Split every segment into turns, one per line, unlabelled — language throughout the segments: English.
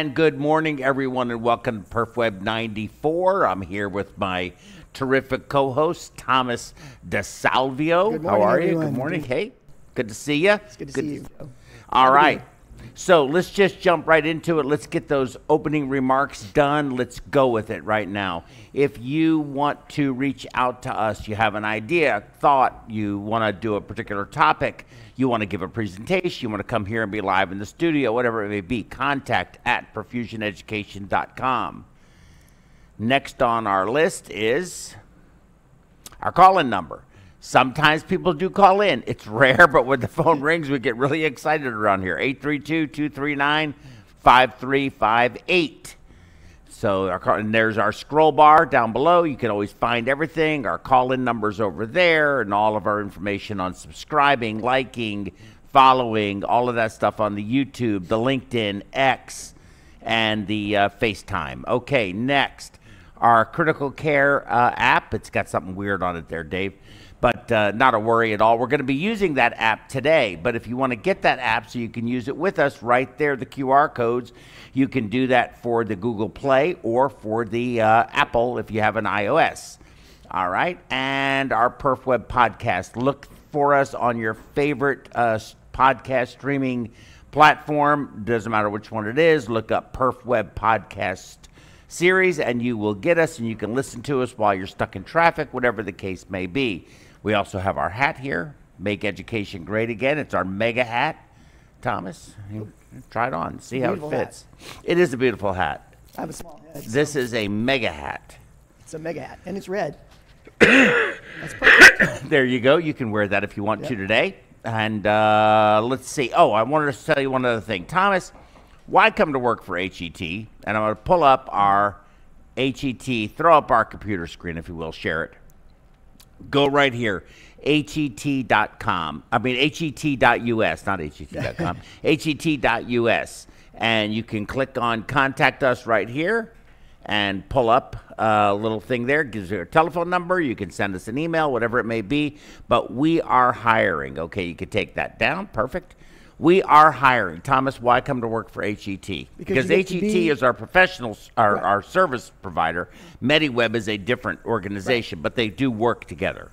And good morning, everyone, and welcome to PerfWeb 94. I'm here with my terrific co-host Thomas DeSalvio.
Good
How
morning,
are you? Good morning. Hey, good to see you.
It's good to see you.
All
How are
right.
you?
So let's just jump right into it. Let's get those opening remarks done. Let's go with it right now. If you want to reach out to us, you have an idea, thought, you want to do a particular topic, you want to give a presentation, you want to come here and be live in the studio, whatever it may be, contact at perfusioneducation.com. Next on our list is our call-in number. Sometimes people do call in. It's rare, but when the phone rings, we get really excited around here. 832-239-5358. So our and there's our scroll bar down below. You can always find everything. Our call-in numbers over there, and all of our information on subscribing, liking, following, all of that stuff on the YouTube, the LinkedIn, X, and the uh, FaceTime. Okay, next, our critical care uh, app. It's got something weird on it there, Dave, but uh, not a worry at all. We're going to be using that app today. But if you want to get that app so you can use it with us right there, the QR codes, you can do that for the Google Play or for the uh, Apple if you have an iOS. All right, and our PerfWeb podcast. Look for us on your favorite uh, podcast streaming platform. Doesn't matter which one it is. Look up PerfWeb Podcast Series, and you will get us, and you can listen to us while you're stuck in traffic, whatever the case may be. We also have our hat here. Make education great again. It's our mega hat. Thomas, you try it on. See how it
Beautiful hat.
fits. It is a beautiful hat.
I have a small head. so
This is a mega hat.
it's a mega hat, and it's red. That's perfect.
There you go. You can wear that if you want to today. And uh, let's see. Oh, I wanted to tell you one other thing. Thomas, why come to work for HET? And I'm going to pull up our HET, throw up our computer screen, if you will, share it. Go right here, het.com. I mean, het.us, not het.com, het.us. And you can click on contact us right here and pull up a little thing there. Gives you a telephone number. You can send us an email, whatever it may be. But we are hiring. Okay, you can take that down. Perfect. We are hiring. Thomas, why come to work for HET? Because,
you
HET
be-
is our professional, our,
Right.
our service provider. MediWeb is a different organization, but they do work together.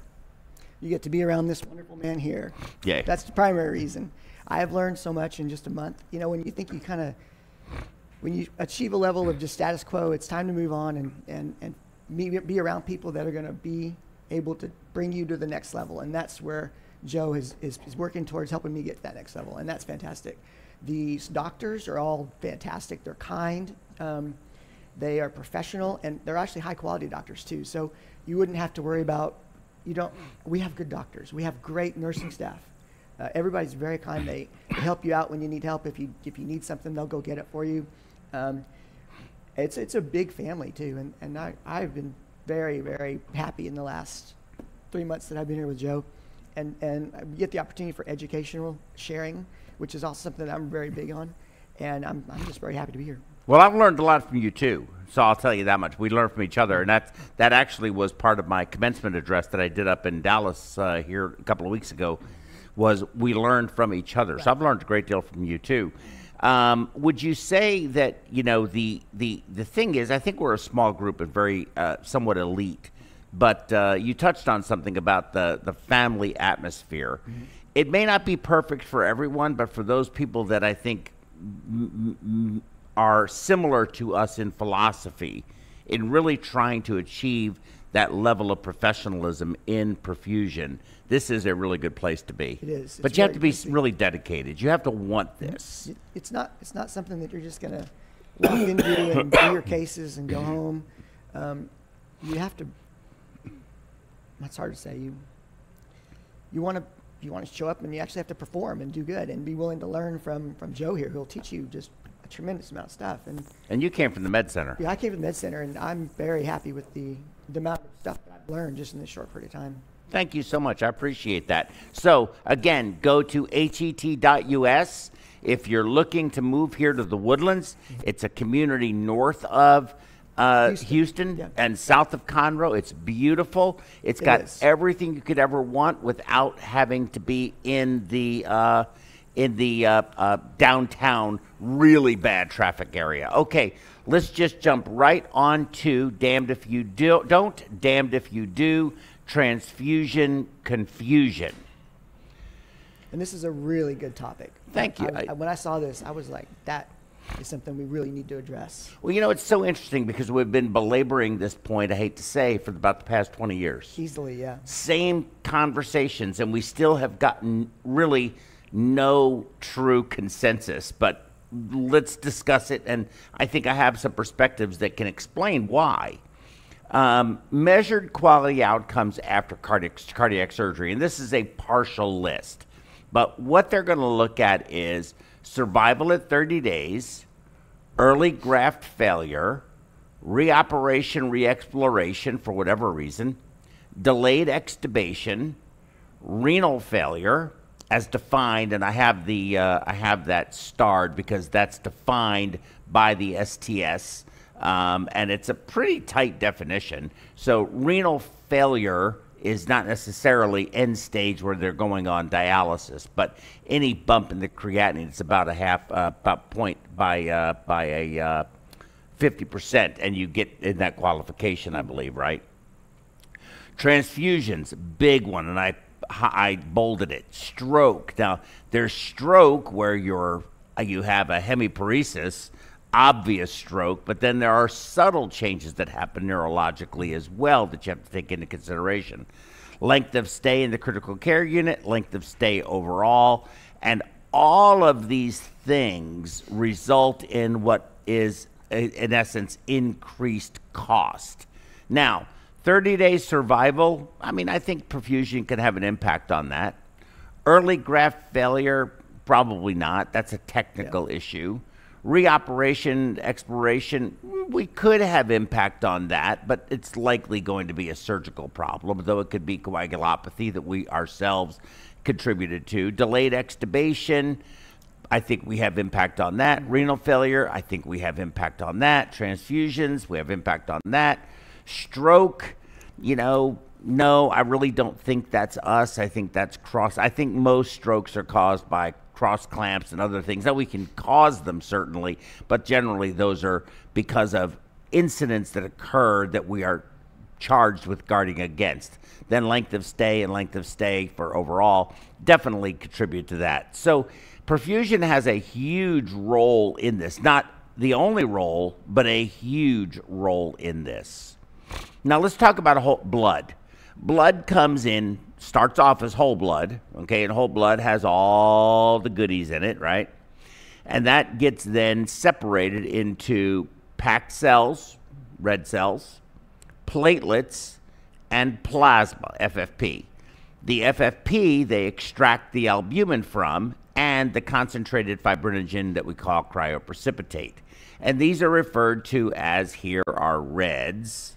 You get to be around this wonderful man here.
Yay.
That's the primary reason. I have learned so much in just a month. You know, when you think you kind of, when you achieve a level of just status quo, it's time to move on and, and, and be, be around people that are going to be able to bring you to the next level. And that's where Joe is, is, is working towards helping me get to that next level. And that's fantastic. These doctors are all fantastic. They're kind. Um, they are professional and they're actually high quality doctors too. So you wouldn't have to worry about, you don't, we have good doctors. We have great nursing staff. Uh, everybody's very kind. They help you out when you need help. If you if you need something, they'll go get it for you. Um, it's it's a big family too, and and I I've been very very happy in the last three months that I've been here with Joe, and and get the opportunity for educational sharing, which is also something that I'm very big on, and I'm I'm just very happy to be here.
Well, I've learned a lot from you too. So I'll tell you that much. We learned from each other, and that that actually was part of my commencement address that I did up in Dallas uh, here a couple of weeks ago. Was we learned from each other. So I've learned a great deal from you too. Um, would you say that you know the the the thing is? I think we're a small group and very uh, somewhat elite. But uh, you touched on something about the the family atmosphere. It may not be perfect for everyone, but for those people that I think are similar to us in philosophy in really trying to achieve that level of professionalism in perfusion this is a really good place to be
It is.
but you have to be really dedicated you have to want this
It's not it's not something that you're just gonna walk into and do your cases and go home. Um, you have to. That's hard to say. You you want to you want to show up and you actually have to perform and do good and be willing to learn from from Joe here, who'll teach you just a tremendous amount of stuff. And
and you came from the med center
yeah, I came from the med center and I'm very happy with the the amount of stuff that I've learned just in this short period of time.
Thank you so much. I appreciate that. So, again, go to het.us. If you're looking to move here to the Woodlands, it's a community north of uh, Houston,
Houston. Yeah.
and south of Conroe. It's beautiful. It's
It
got everything you could ever want without having to be in the uh, in the uh, uh, downtown, really bad traffic area. Okay, let's just jump right on to damned if you do, don't, damned if you do, transfusion confusion.
And this is a really good topic.
Thank you.
I-
I-
when I saw this, I was like, that is something we really need to address.
Well, you know, it's so interesting because we've been belaboring this point, I hate to say, for about the past 20 years.
Easily, yeah.
Same conversations, and we still have gotten really no true consensus. But let's discuss it, and I think I have some perspectives that can explain why. Um, measured quality outcomes after cardiac, cardiac surgery, and this is a partial list. But what they're going to look at is survival at 30 days, early graft failure, reoperation, reexploration for whatever reason, delayed extubation, renal failure, as defined, and I have the uh, I have that starred because that's defined by the STS, um, and it's a pretty tight definition. So renal failure is not necessarily end stage where they're going on dialysis, but any bump in the creatinine, it's about a half, uh, about point by uh, by a uh, fifty percent, and you get in that qualification, I believe, right? Transfusions, big one, and I I bolded it. Stroke. Now, there's stroke where you're uh, you have a hemiparesis, obvious stroke, but then there are subtle changes that happen neurologically as well that you have to take into consideration. Length of stay in the critical care unit, length of stay overall, and all of these things result in what is, in essence, increased cost. Now, 30 day survival, I mean, I think perfusion can have an impact on that. Early graft failure, probably not. That's a technical issue. Reoperation, exploration, we could have impact on that, but it's likely going to be a surgical problem, though it could be coagulopathy that we ourselves contributed to. Delayed extubation, I think we have impact on that. Renal failure, I think we have impact on that. Transfusions, we have impact on that. Stroke, you know, no, I really don't think that's us. I think that's cross. I think most strokes are caused by cross clamps and other things. Now, we can cause them certainly, but generally those are because of incidents that occur that we are charged with guarding against. Then length of stay and length of stay for overall definitely contribute to that. So perfusion has a huge role in this. Not the only role, but a huge role in this. Now let's talk about a whole blood. Blood comes in, starts off as whole blood, okay, and whole blood has all the goodies in it, right? And that gets then separated into packed cells, red cells, platelets, and plasma, FFP. The FFP they extract the albumin from and the concentrated fibrinogen that we call cryoprecipitate. And these are referred to as here are reds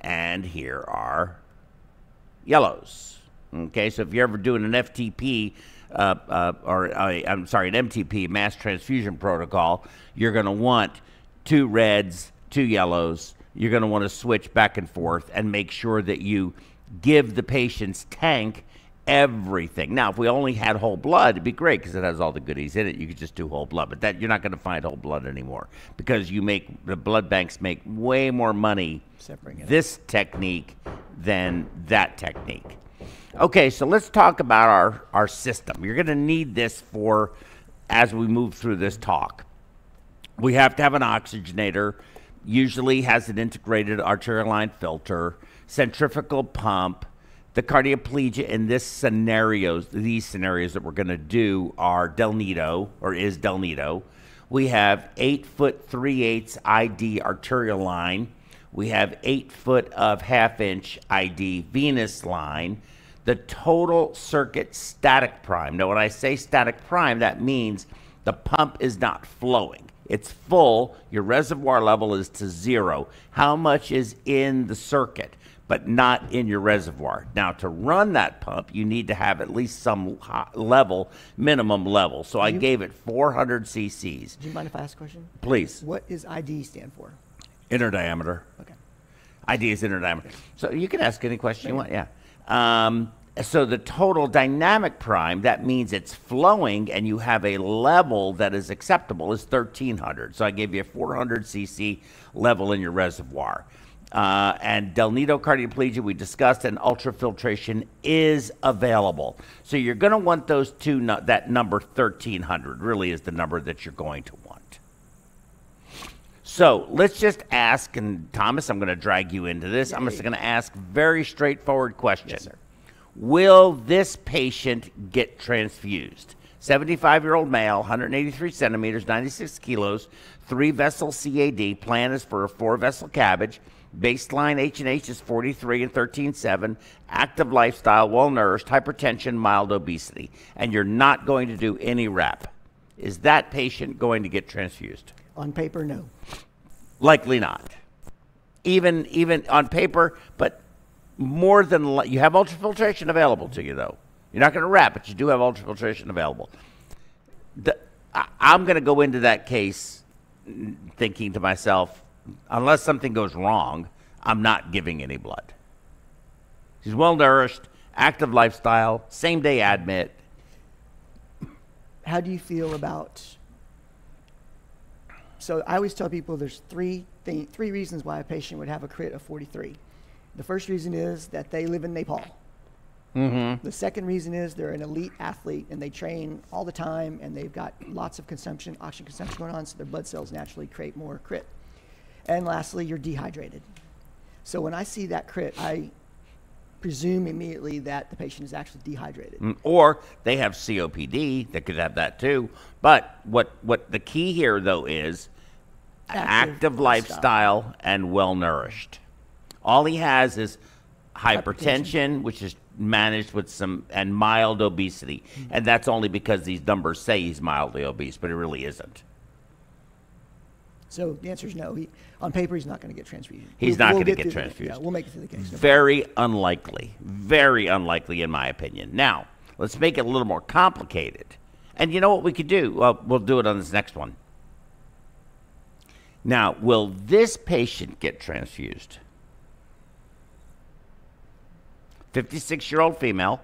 and here are yellows. Okay, so if you're ever doing an FTP, uh, uh, or uh, I'm sorry, an MTP, mass transfusion protocol, you're going to want two reds, two yellows. You're going to want to switch back and forth and make sure that you give the patient's tank everything. Now, if we only had whole blood, it'd be great because it has all the goodies in it. You could just do whole blood, but that you're not going to find whole blood anymore because you make the blood banks make way more money this technique than that technique. Okay, so let's talk about our, our system. You're going to need this for as we move through this talk. We have to have an oxygenator, usually has an integrated arterial line filter, centrifugal pump. The cardioplegia in this scenarios, these scenarios that we're going to do are Del Nido or is Del Nido. We have eight foot three eighths ID arterial line. We have eight foot of half inch ID venous line. The total circuit static prime. Now, when I say static prime, that means the pump is not flowing. It's full. Your reservoir level is to zero. How much is in the circuit, but not in your reservoir? Now, to run that pump, you need to have at least some level, minimum level. So I
You-
gave it 400 cc's.
Do you mind if I ask a question?
Please,
What does ID stand for?
inner diameter.
Okay.
ID is inner diameter. So you can ask any question you want. Yeah. Um, so the total dynamic prime, that means it's flowing and you have a level that is acceptable, is 1300. So I gave you a 400 cc level in your reservoir. Uh, and del nido cardioplegia we discussed and ultrafiltration is available so you're going to want those two no- that number 1300 really is the number that you're going to want so let's just ask and thomas i'm going to drag you into this i'm just going to ask very straightforward question
Yes, sir.
Will this patient get transfused 75 year old male 183 centimeters 96 kilos three vessel cad plan is for a four vessel CABG baseline h&h is 43 and 13.7 active lifestyle well nourished hypertension mild obesity and you're not going to do any rep is that patient going to get transfused
On paper, no.
Likely not. Even even on paper, but more than you have ultrafiltration available to you though. You're not going to wrap, but you do have ultrafiltration available. The, I, I'm going to go into that case thinking to myself, unless something goes wrong, I'm not giving any blood. She's well nourished, active lifestyle, same day admit.
How do you feel about? So I always tell people there's three thing, three reasons why a patient would have a crit of 43. The first reason is that they live in Nepal.
Mm-hmm.
The second reason is they're an elite athlete and they train all the time and they've got lots of consumption, oxygen consumption going on, so their blood cells naturally create more crit. And lastly, you're dehydrated. So when I see that crit, I presume immediately that the patient is actually dehydrated.
Mm, or they have COPD that could have that too. But what what the key here though is active,
Active
lifestyle.
lifestyle.
and well nourished. All he has is hypertension, which is managed with some and mild obesity, mm-hmm. and that's only because these numbers say he's mildly obese, but it really isn't.
So the answer is no. He, on paper, he's not going to get transfusion.
He's
We'll-
not
we'll
gonna get
through the-
transfused.
yeah, we'll make it through the case. no
Very unlikely. Very unlikely, in my opinion. Now, let's make it a little more complicated. And you know what we could do? Well, we'll do it on this next one. Now, will this patient get transfused? 56 year old female,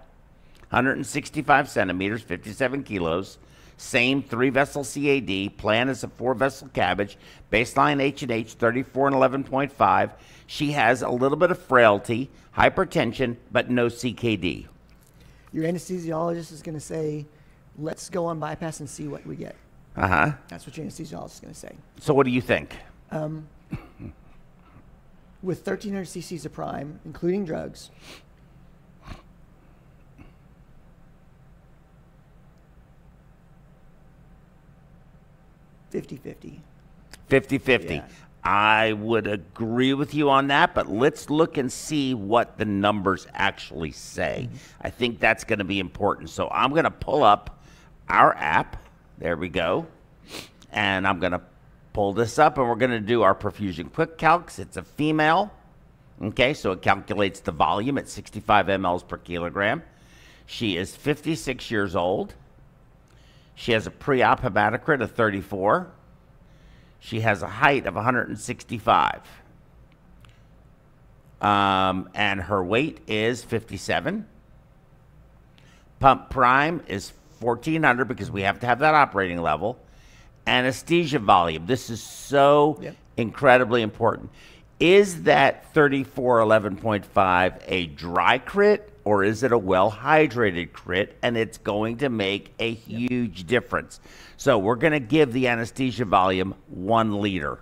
165 centimeters, 57 kilos, same three vessel CAD, plan is a four vessel CABG, baseline H&H 34 and 11.5. She has a little bit of frailty, hypertension, but no CKD.
Your anesthesiologist is going to say, let's go on bypass and see what we get.
Uh huh.
That's what your anesthesiologist is going to say.
So, what do you think?
With 1300 cc's of prime, including drugs, Fifty-fifty.
50 50.
Yeah.
I would agree with you on that, but let's look and see what the numbers actually say. Mm-hmm. I think that's going to be important. So I'm going to pull up our app. There we go. And I'm going to pull this up and we're going to do our perfusion quick calcs. It's a female. Okay, so it calculates the volume at 65 mLs per kilogram. She is 56 years old. She has a pre-op hematocrit of 34. She has a height of 165. Um, and her weight is 57. Pump prime is 1400 because we have to have that operating level. Anesthesia volume. This is so
Yep.
incredibly important. Is that 3411.5 a dry crit or is it a well hydrated crit? And it's going to make a huge difference. So we're going to give the anesthesia volume one liter.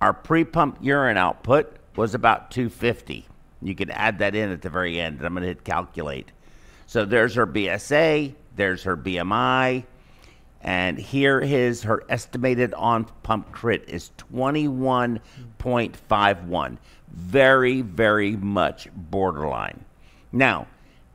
Our pre pump urine output was about 250. You can add that in at the very end. and I'm going to hit calculate. So there's her BSA, there's her BMI, and here is her estimated on pump crit is 21.51. Very, very much borderline. Now,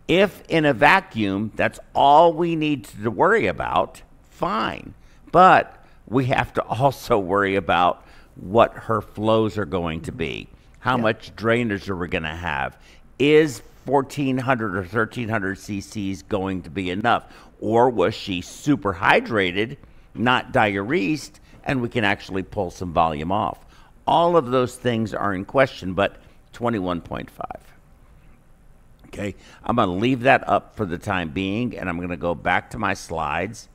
if in a vacuum that's all we need to worry about, fine. But we have to also worry about what her flows are going to be. How
Yeah.
much drainage are we going to have? Is 1400 or 1300 cc's going to be enough? Or was she super hydrated, not diuresed, and we can actually pull some volume off? All of those things are in question, but 21.5. Okay, I'm going to leave that up for the time being, and I'm going to go back to my slides.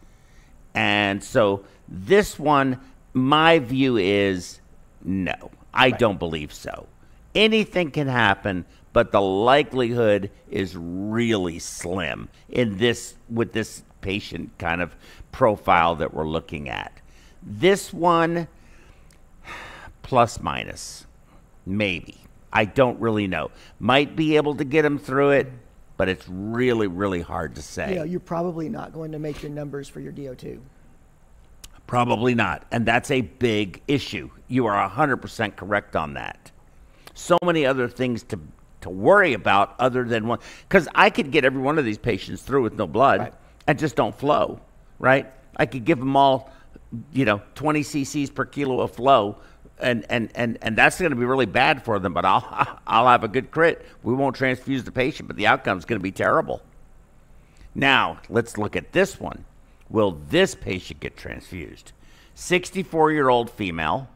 And so this one, my view is no, I right. don't believe so. Anything can happen, but the likelihood is really slim in this with this patient kind of profile that we're looking at. This one, plus minus, maybe. I don't really know. Might be able to get him through it, but it's really, really hard to say.
Yeah, you're probably not going to make your numbers for your DO2.
Probably not. And that's a big issue. You are 100% correct on that. So many other things to, to worry about other than one. Because I could get every one of these patients through with no blood right. and just don't flow, right? I could give them all, you know, 20 cc's per kilo of flow and and and and that's going to be really bad for them. But I'll I'll have a good crit. We won't transfuse the patient, but the outcome is going to be terrible. Now let's look at this one. Will this patient get transfused? 64 year old female,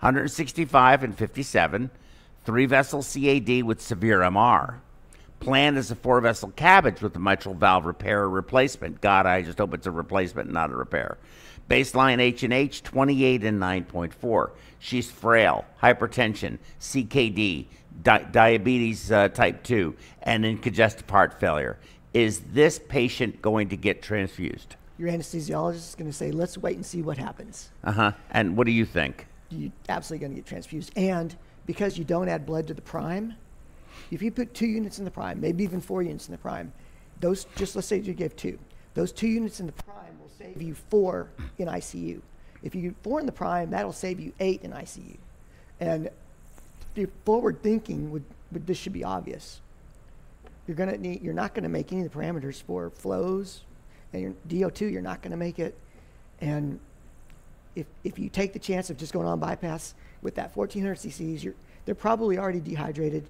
165 and 57, three vessel CAD with severe MR. Planned is a four vessel CABG with a mitral valve repair or replacement. God, I just hope it's a replacement, not a repair. Baseline H and H 28 and 9.4. She's frail, hypertension, CKD, di- diabetes uh, type 2, and in congestive heart failure. Is this patient going to get transfused?
Your anesthesiologist is going to say, let's wait and see what happens.
Uh huh. And what do you think?
You're absolutely going to get transfused. And because you don't add blood to the prime, if you put two units in the prime, maybe even four units in the prime, those just let's say you give two, those two units in the prime will save you four in ICU. If you get four in the prime, that'll save you eight in ICU. And the forward thinking would, would this should be obvious. You're gonna need you're not gonna make any of the parameters for flows and your DO2, you're not gonna make it. And if if you take the chance of just going on bypass with that 1400 cc's, you're they're probably already dehydrated.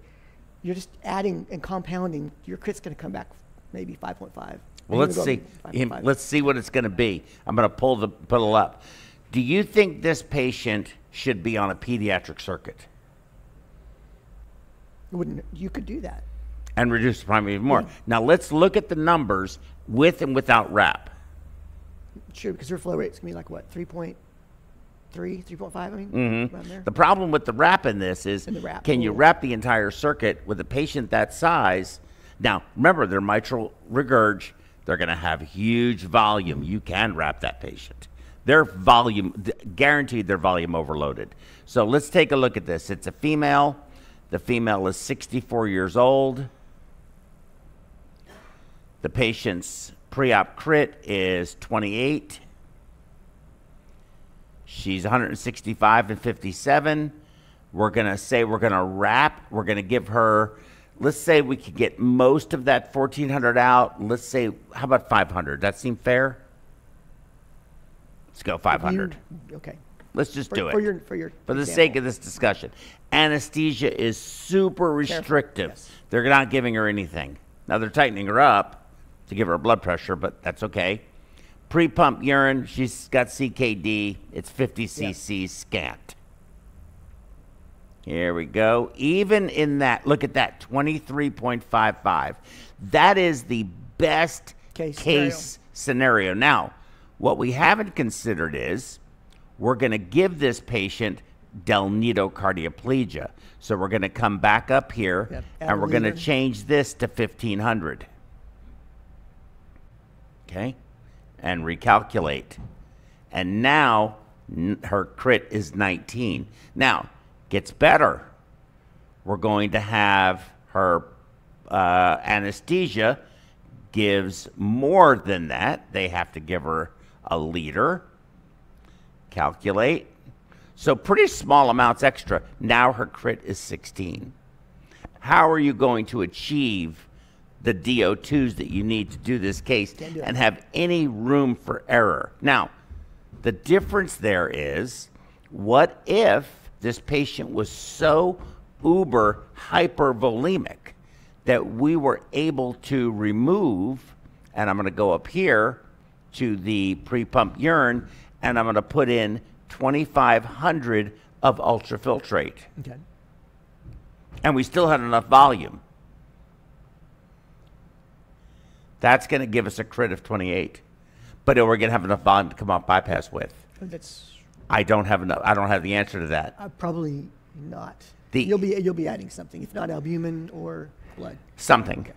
You're just adding and compounding. Your crit's going to come back maybe 5.5.
Well, let's see. let's see what it's going to be. I'm going to pull the pull up. Do you think this patient should be on a pediatric circuit?
Wouldn't you could do that?
And reduce the prime even more. Yeah. Now let's look at the numbers with and without wrap.
Sure, because your flow rate's gonna be like what, 3.3, 3.5, I mean?
Mm-hmm. The problem with the wrap in this is wrap, can you wrap the entire circuit with a patient that size? Now, remember, their mitral regurg they're going to have huge volume. You can wrap that patient. Their volume, guaranteed, their volume overloaded. So let's take a look at this. It's a female. The female is 64 years old. The patient's pre-op crit is 28. She's 165 and 57. We're going to say we're going to wrap. We're going to give her let's say we could get most of that 1400 out. Let's say, how about 500? That seem fair? Let's go 500.
You, okay.
Let's just
for,
do it.
For, your, for, your
for the sake of this discussion. Anesthesia is super restrictive. Yes. They're not giving her anything. Now they're tightening her up to give her blood pressure, but that's okay. Pre pump urine, she's got CKD. It's 50 cc scant. Here we go. Even in that, look at that 23.55. That is the best case, case scenario. scenario. Now, what we haven't considered is we're going to give this patient del nido cardioplegia. So we're going to come back up here yep. and we're going to change this to 1500. Okay? And recalculate. And now her crit is 19. Now, gets better. We're going to have her uh, anesthesia gives more than that. They have to give her a liter. Calculate. So pretty small amounts extra. Now her crit is 16. How are you going to achieve the DO2s that you need to do this case and have any room for error? Now, the difference there is what if this patient was so uber hypervolemic that we were able to remove, and I'm going to go up here to the pre pump urine, and I'm going to put in 2,500 of ultrafiltrate. Okay. And we still had enough volume. That's going to give us a crit of 28. But we're going to have enough volume to come off bypass with.
That's
I don't have enough. I don't have the answer to that.
uh, probably not.
The-
you'll be you'll be adding something, if not albumin or blood.
Something.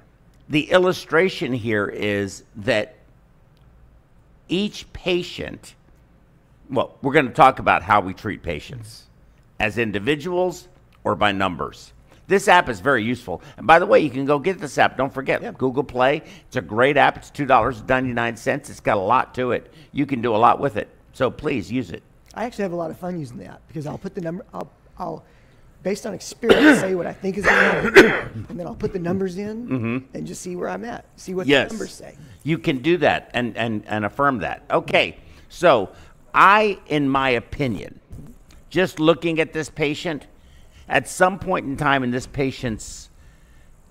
The illustration here is that each patient, well, we're going to talk about how we treat patients as individuals or by numbers. This app is very useful. And by the way, you can go get this app. Don't forget,
Yeah.
Google Play. It's a great app. It's $2.99. It's got a lot to it. You can do a lot with it. So please use it.
I actually have a lot of fun using the app because I'll put the number, I'll, I'll based on experience, say what I think is going to happen, and then I'll put the numbers in and just see where I'm at, see what
Mm-hmm. Yes.
the numbers say.
You can do that and, and, and affirm that. Okay. So, I, in my opinion, just looking at this patient, at some point in time in this patient's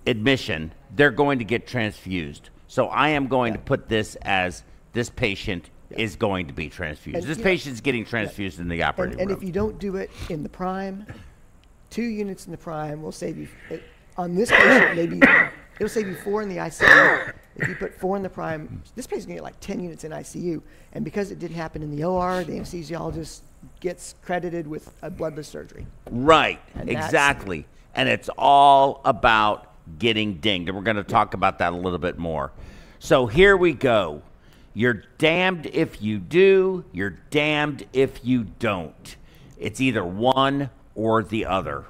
admission, they're going to get transfused. So, I am going to put this as this patient is going to be transfused.
And,
this
you know-
getting transfused in the operating
And, and
room.
if you don't do it in the prime, two units in the prime will save you. It, on this patient, maybe it'll save you four in the ICU. If you put four in the prime, this patient's gonna get like 10 units in ICU. And because it didn't happen in the OR, the anesthesiologist gets credited with a bloodless surgery.
Right,
And
exactly. And it's all about getting dinged. And we're going to talk about that a little bit more. So here we go. You're damned if you do, you're damned if you don't. It's either one or the other.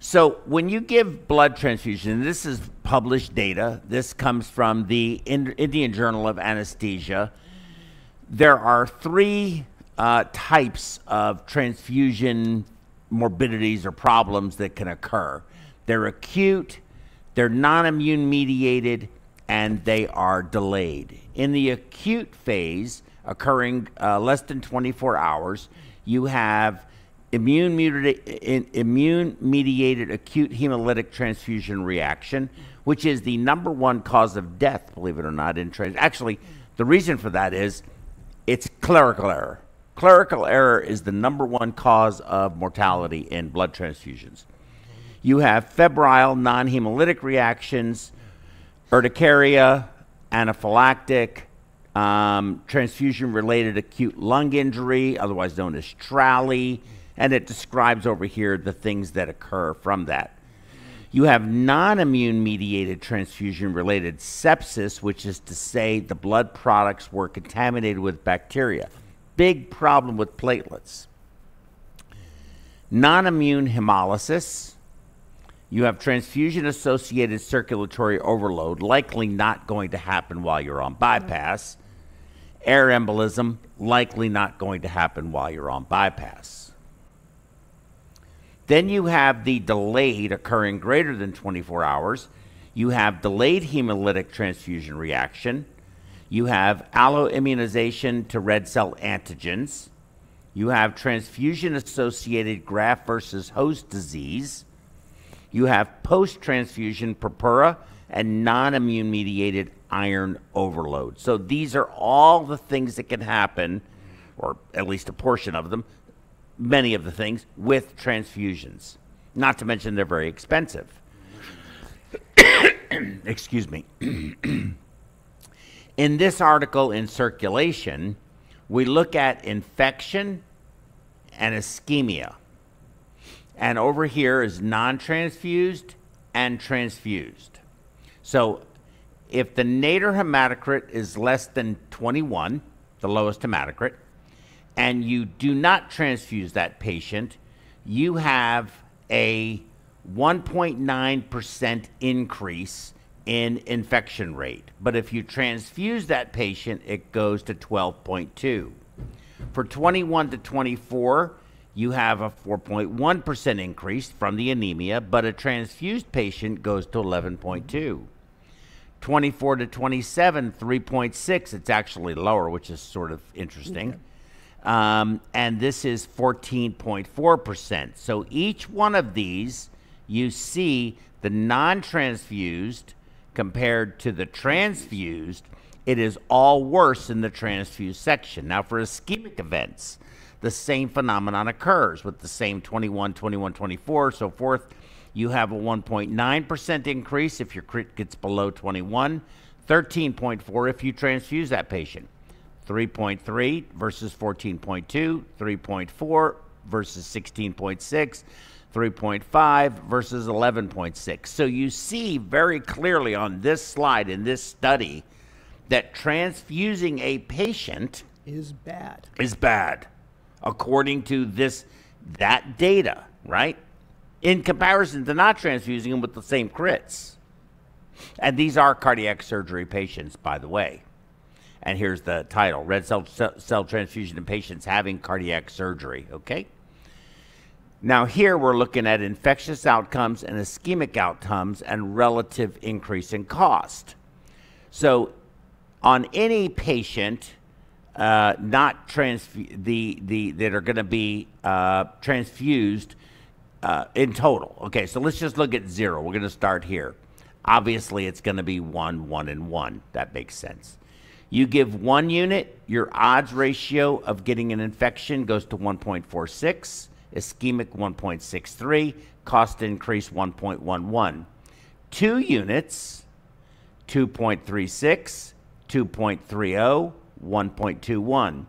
So when you give blood transfusion, this is published data. This comes from the Indian Journal of Anesthesia there are three uh, types of transfusion morbidities or problems that can occur. They're acute, they're non immune mediated, and they are delayed. In the acute phase, occurring uh, less than 24 hours, you have immune mediated, acute hemolytic transfusion reaction, which is the number one cause of death, believe it or not, in trans. Actually, the reason for that is it's clerical error. Clerical error is the number one cause of mortality in blood transfusions. You have febrile non hemolytic reactions, urticaria, anaphylactic, um, transfusion related acute lung injury, otherwise known as TRALI, and it describes over here the things that occur from that. You have non immune mediated transfusion related sepsis, which is to say the blood products were contaminated with bacteria. Big problem with platelets. Non immune hemolysis. You have transfusion associated circulatory overload, likely not going to happen while you're on bypass. Air embolism, likely not going to happen while you're on bypass. Then you have the delayed occurring greater than 24 hours. You have delayed hemolytic transfusion reaction. You have alloimmunization to red cell antigens. You have transfusion associated graft versus host disease. You have post transfusion purpura and non immune mediated iron overload. So these are all the things that can happen, or at least a portion of them, many of the things, with transfusions. Not to mention they're very expensive. Excuse me. in this article in circulation, we look at infection and ischemia. And over here is non transfused and transfused. So if the nadir hematocrit is less than 21, the lowest hematocrit, and you do not transfuse that patient, you have a 1.9% increase in infection rate. But if you transfuse that patient, it goes to 12.2. For 21 to 24, you have a 4.1% increase from the anemia, but a transfused patient goes to 11.2. 24 to 27, 3.6. It's actually lower, which is sort of interesting. Um, and this is 14.4%. So each one of these, you see the non transfused compared to the transfused, it is all worse in the transfused section. Now, for ischemic events, the same phenomenon occurs with the same 21, 21, 24, so forth. You have a 1.9% increase if your crit gets below 21, 13.4 if you transfuse that patient. 3.3 versus 14.2, 3.4 versus 16.6, 3.5 versus 11.6. So you see very clearly on this slide in this study that transfusing a patient
Is bad.
is bad according to this that data, right? In comparison to not transfusing them with the same crits. And these are cardiac surgery patients, by the way. And here's the title Red cell, cell transfusion in patients having cardiac surgery. Okay? Now, here we're looking at infectious outcomes and ischemic outcomes and relative increase in cost. So, on any patient uh, not transfu- the, the, that are going to be uh, transfused uh, in total. Okay, so let's just look at zero. We're going to start here. Obviously, it's going to be one, one, and one. That makes sense. You give one unit, your odds ratio of getting an infection goes to 1.46, ischemic 1.63, cost increase 1.11. Two units, 2.36, 2.30, 1.21.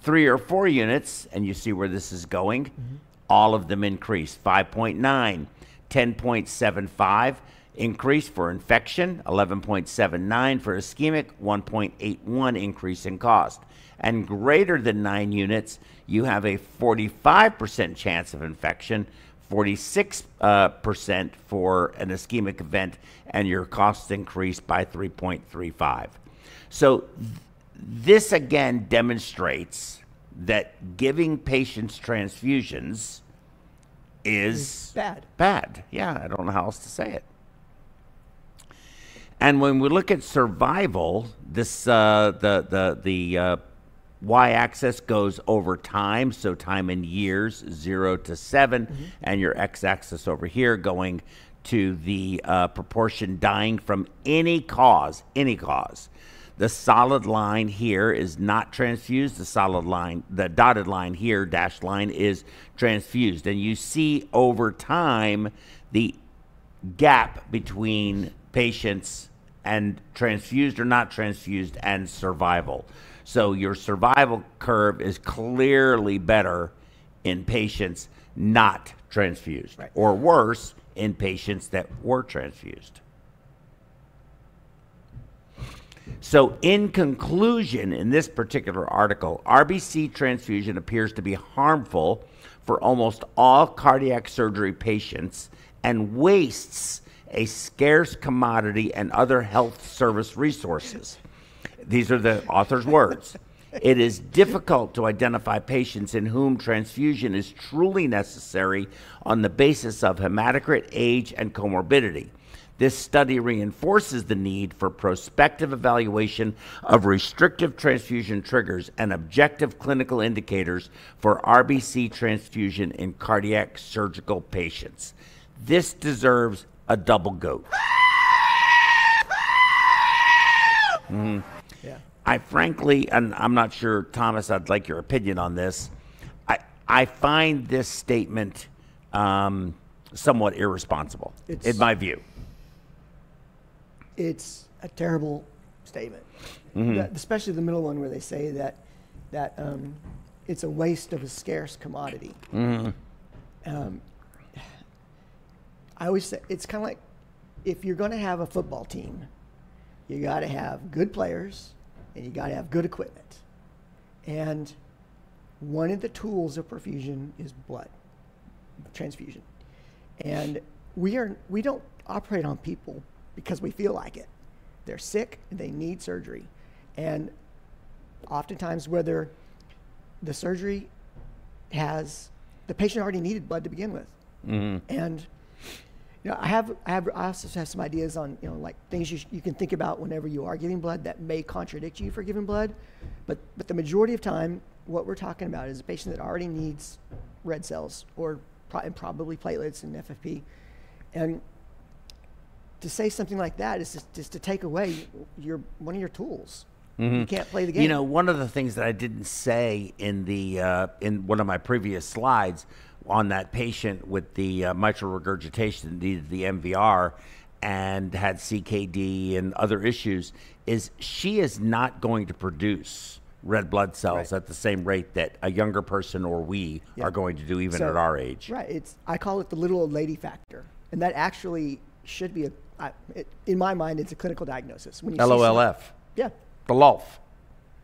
Three or four units, and you see where this is going, mm-hmm. all of them increase 5.9, 10.75 increase for infection, 11.79 for ischemic, 1.81 increase in cost. And greater than nine units, you have a 45% chance of infection, 46 uh, percent for an ischemic event, and your costs increase by 3.35. So, th- this again demonstrates that giving patients transfusions is
bad.
Bad. Yeah, I don't know how else to say it. And when we look at survival, this uh, the the the uh, y-axis goes over time, so time in years, zero to 7 mm-hmm. and your x-axis over here going to the uh, proportion dying from any cause, any cause. The solid line here is not transfused. The solid line, the dotted line here, dashed line, is transfused. And you see over time the gap between patients and transfused or not transfused and survival. So your survival curve is clearly better in patients not transfused, right. or worse, in patients that were transfused. So, in conclusion, in this particular article, RBC transfusion appears to be harmful for almost all cardiac surgery patients and wastes a scarce commodity and other health service resources. These are the author's words. It is difficult to identify patients in whom transfusion is truly necessary on the basis of hematocrit, age, and comorbidity. This study reinforces the need for prospective evaluation of restrictive transfusion triggers and objective clinical indicators for RBC transfusion in cardiac surgical patients. This deserves a double goat. Mm-hmm. Yeah. I frankly, and I'm not sure, Thomas, I'd like your opinion on this. I, I find this statement um, somewhat irresponsible, it's, in my view
it's a terrible statement, mm-hmm. especially the middle one where they say that that um, it's a waste of a scarce commodity. Mm-hmm. Um, I always say it's kind of like if you're going to have a football team, you got to have good players and you got to have good equipment. And one of the tools of perfusion is blood transfusion. And we are we don't operate on people because we feel like it. They're sick and they need surgery. And oftentimes, whether the surgery has the patient already needed blood to begin with. Mm-hmm. And you know, I have, I have, I also have some ideas on, you know, like things you, sh- you can think about whenever you are giving blood that may contradict you for giving blood. But, but the majority of time, what we're talking about is a patient that already needs red cells or pro- and probably platelets and FFP. And to say something like that is just, just to take away your one of your tools. Mm-hmm. You can't play the game.
You know, one of the things that I didn't say in the uh, in one of my previous slides on that patient with the uh, mitral regurgitation needed the MVR and had CKD and other issues is she is not going to produce red blood cells
Right.
at the same rate that a younger person or we
Yeah.
are going to do even
So-
at our age.
Right. It's I call it the little old lady factor, and that actually should be a. I, it, in my mind, it's a clinical diagnosis. When you
LOLF,
yeah,
the LOLF.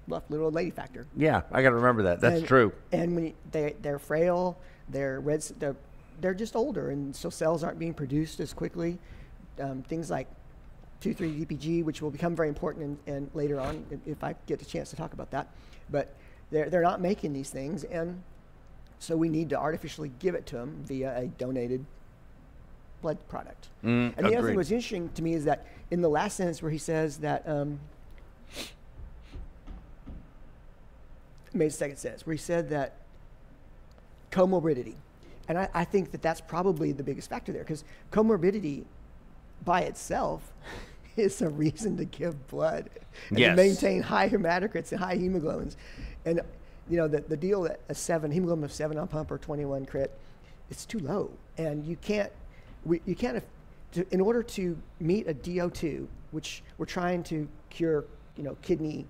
left little old lady factor.
Yeah, I got to remember that. That's
And-
true.
And when you, they they're frail, they're red, they're they're just older, and so cells aren't being produced as quickly. Um, things like two three DPG, which will become very important in, in later on if, I get a chance to talk about that, but they're they're not making these things, and so we need to artificially give it to them via a donated blood product.
Mm,
and the other thing that was interesting to me is that in the last sentence where he says that. Um, made a second sentence where he said that comorbidity. And I, I think that that's probably the biggest factor there because comorbidity by itself is a reason to give blood and
Yes.
to maintain high hematocrits and high hemoglobins. And, you know, the, the deal that a seven, hemoglobin of seven on pump or 21 crit, it's too low. And you can't, we, you can't, to, in order to meet a DO2, which we're trying to cure, you know, kidney,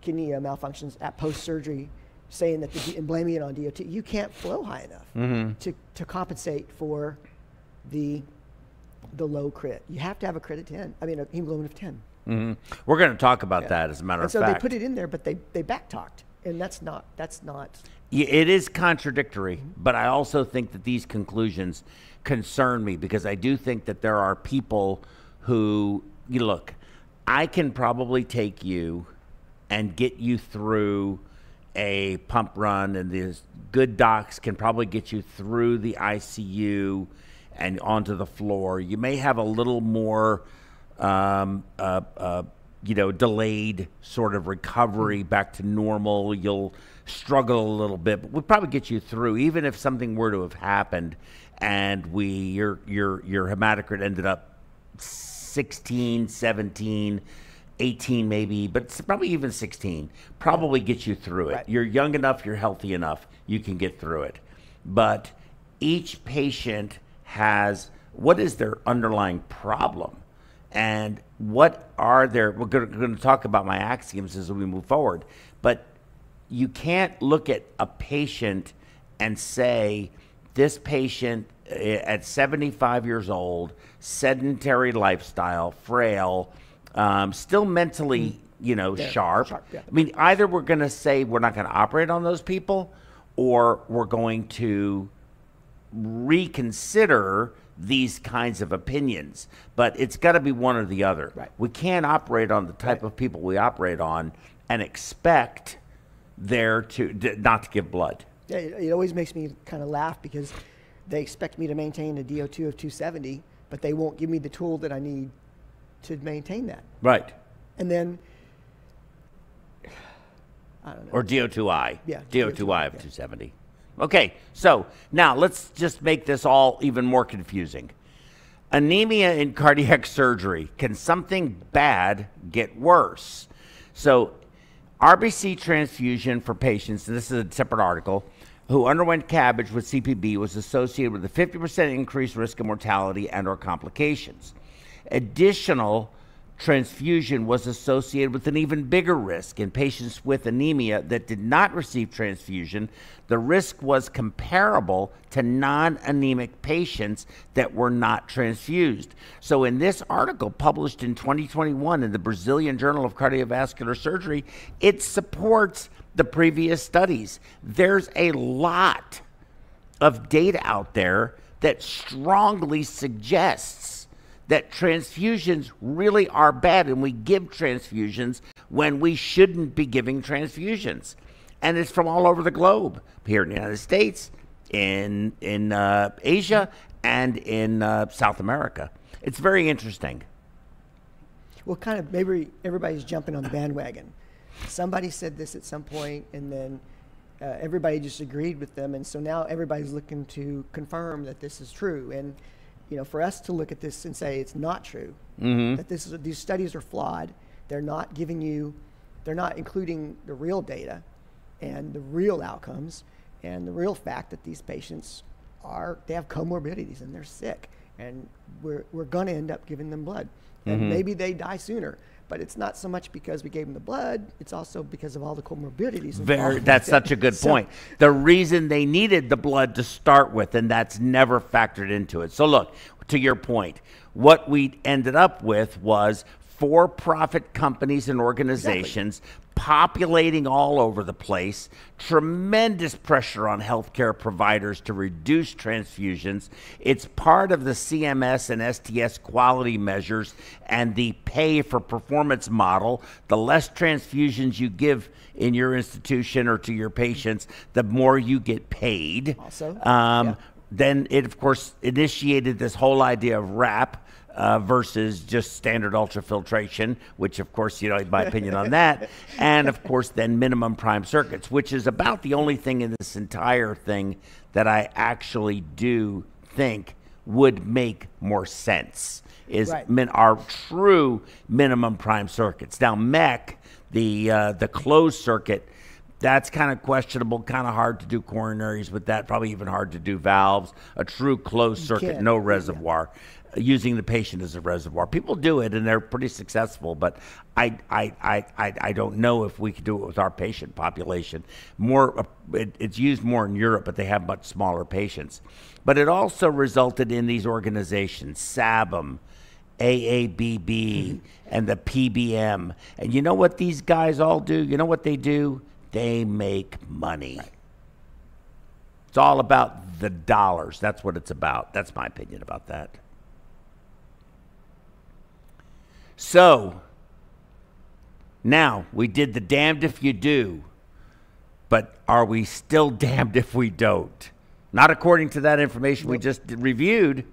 kidney uh, malfunctions at post-surgery, saying that the, and blaming it on DOT, you can't flow high enough to, to compensate for the the low crit. You have to have a crit of 10. I mean, a hemoglobin of 10.
hmm We're going to talk about
Yeah.
that as a matter
and
of
so
fact.
So they put it in there, but they they back talked, and that's not that's not.
It is contradictory, but I also think that these conclusions concern me because I do think that there are people who, you look, I can probably take you and get you through a pump run, and these good docs can probably get you through the ICU and onto the floor. You may have a little more um, uh, uh, you know, delayed sort of recovery back to normal. You'll struggle a little bit, but we'll probably get you through, even if something were to have happened and we your your your hematocrit ended up 16, 17, 18 maybe, but it's probably even 16. Probably gets you through it.
Right.
You're young enough, you're healthy enough, you can get through it. But each patient has what is their underlying problem? And what are their, we're going to talk about my axioms as we move forward, but you can't look at a patient and say, this patient eh, at 75 years old, sedentary lifestyle, frail, um, still mentally, you know,
Yeah,
sharp.
sharp, yeah.
I mean, either we're going to say we're not going to operate on those people, or we're going to reconsider these kinds of opinions. But it's got to be one or the other.
Right.
We can't operate on the type of people we operate on and expect there to d- not to give blood.
Yeah, It, it always makes me kind of laugh because they expect me to maintain a DO2 of 270, but they won't give me the tool that I need to maintain that.
Right.
And then I don't know.
Or DO2I.
Yeah,
DO2I of
DO2I, yeah.
270. Okay, so now let's just make this all even more confusing. Anemia in cardiac surgery. Can something bad get worse? So, RBC transfusion for patients, and this is a separate article, who underwent CABG with CPB was associated with a 50% increased risk of mortality and or complications. Additional transfusion was associated with an even bigger risk in patients with anemia that did not receive transfusion. The risk was comparable to non anemic patients that were not transfused. So, in this article published in 2021 in the Brazilian Journal of Cardiovascular Surgery, it supports the previous studies. There's a lot of data out there that strongly suggests that transfusions really are bad and we give transfusions when we shouldn't be giving transfusions. And it's from all over the globe, here in the United States, in, in uh, Asia, and in uh, South America. It's very interesting.
well, kind of maybe everybody's jumping on the bandwagon. Somebody said this at some point, and then uh, everybody just agreed with them, and so now everybody's looking to confirm that this is true. And you know, for us to look at this and say it's not true, mm-hmm. that this is these studies are flawed. They're not giving you, they're not including the real data, and the real outcomes, and the real fact that these patients are they have comorbidities and they're sick, and we're we're going to end up giving them blood, and
Mm-hmm.
maybe they die sooner. But it's not so much because we gave them the blood; it's also because of all the comorbidities.
Very, that's such a good
So-
point. The reason they needed the blood to start with, and that's never factored into it. So, look, to your point, what we ended up with was for profit companies and organizations populating all over the place, tremendous pressure on healthcare providers to reduce transfusions. It's part of the CMS and STS quality measures and the pay for performance model. The less transfusions you give in your institution or to your patients, the more you get paid.
Also,
um,
yeah.
then it, of course, initiated this whole idea of RAP. Uh, versus just standard ultrafiltration, which, of course, you know my opinion on that, and of course, then minimum prime circuits, which is about the only thing in this entire thing that I actually do think would make more sense is
Right.
min, our true minimum prime circuits. Now, MEC, the uh, the closed circuit, that's kind of questionable, kind of hard to do coronaries with that. Probably even hard to do valves. A true closed circuit, no reservoir, using the patient as a reservoir. People do it and they're pretty successful, but I I, I, I, I don't know if we could do it with our patient population. More, uh, it, it's used more in Europe, but they have much smaller patients. But it also resulted in these organizations, SABM. AABB and the PBM. And you know what these guys all do? You know what they do? They make money. It's all about the dollars. That's what it's about. That's my opinion about that. So, now we did the damned if you do, but are we still damned if we don't? Not according to that information we just reviewed.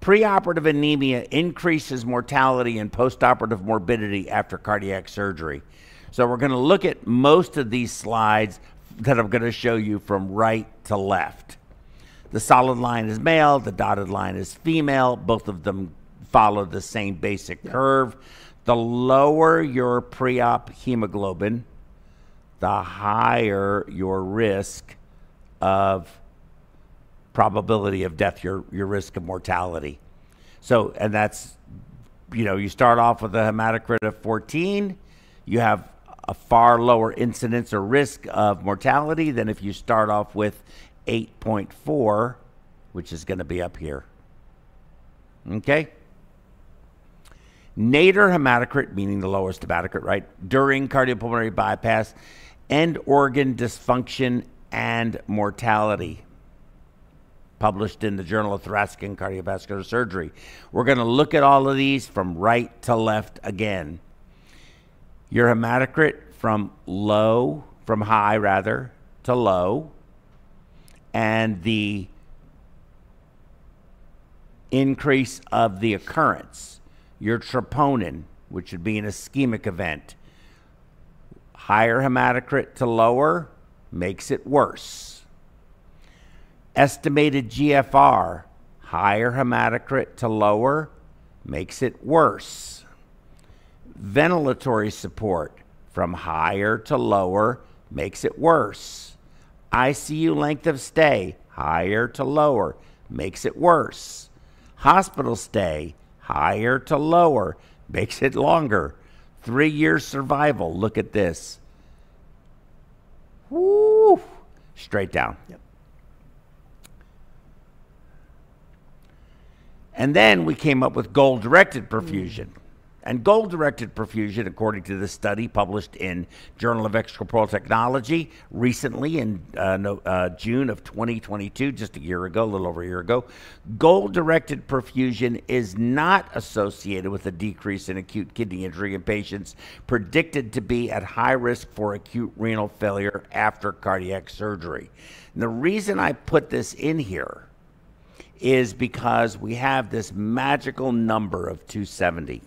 Preoperative anemia increases mortality and postoperative morbidity after cardiac surgery. So we're going to look at most of these slides that I'm going to show you from right to left. The solid line is male, the dotted line is female. Both of them follow the same basic curve. The lower your pre-op hemoglobin, the higher your risk of probability of death, your your risk of mortality. So, and that's you know, you start off with a hematocrit of 14, you have a far lower incidence or risk of mortality than if you start off with 8.4, which is going to be up here. Okay? Nadir hematocrit, meaning the lowest hematocrit, right? During cardiopulmonary bypass, end organ dysfunction and mortality. Published in the Journal of Thoracic and Cardiovascular Surgery. We're going to look at all of these from right to left again. Your hematocrit from low, from high rather, to low, and the increase of the occurrence. Your troponin, which would be an ischemic event, higher hematocrit to lower makes it worse. Estimated GFR, higher hematocrit to lower makes it worse. Ventilatory support from higher to lower makes it worse. ICU length of stay, higher to lower, makes it worse. Hospital stay, higher to lower, makes it longer. Three years survival, look at this. Woo! Straight down.
Yep.
And then we came up with goal directed perfusion. And goal directed perfusion, according to this study published in Journal of Extracorporeal Technology recently in uh, no, uh, June of 2022, just a year ago, a little over a year ago, goal directed perfusion is not associated with a decrease in acute kidney injury in patients predicted to be at high risk for acute renal failure after cardiac surgery. And the reason I put this in here is because we have this magical number of 270.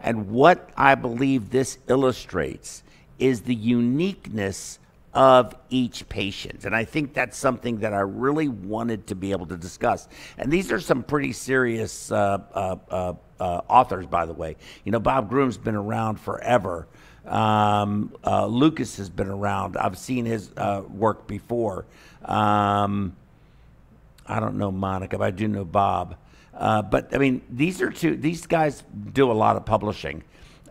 And what I believe this illustrates is the uniqueness of each patient. And I think that's something that I really wanted to be able to discuss. And these are some pretty serious uh, uh, uh, uh, authors, by the way. You know, Bob Groom's been around forever. Um, uh, Lucas has been around. I've seen his uh, work before. Um, I don't know Monica, but I do know Bob. Uh, but I mean, these are two. These guys do a lot of publishing.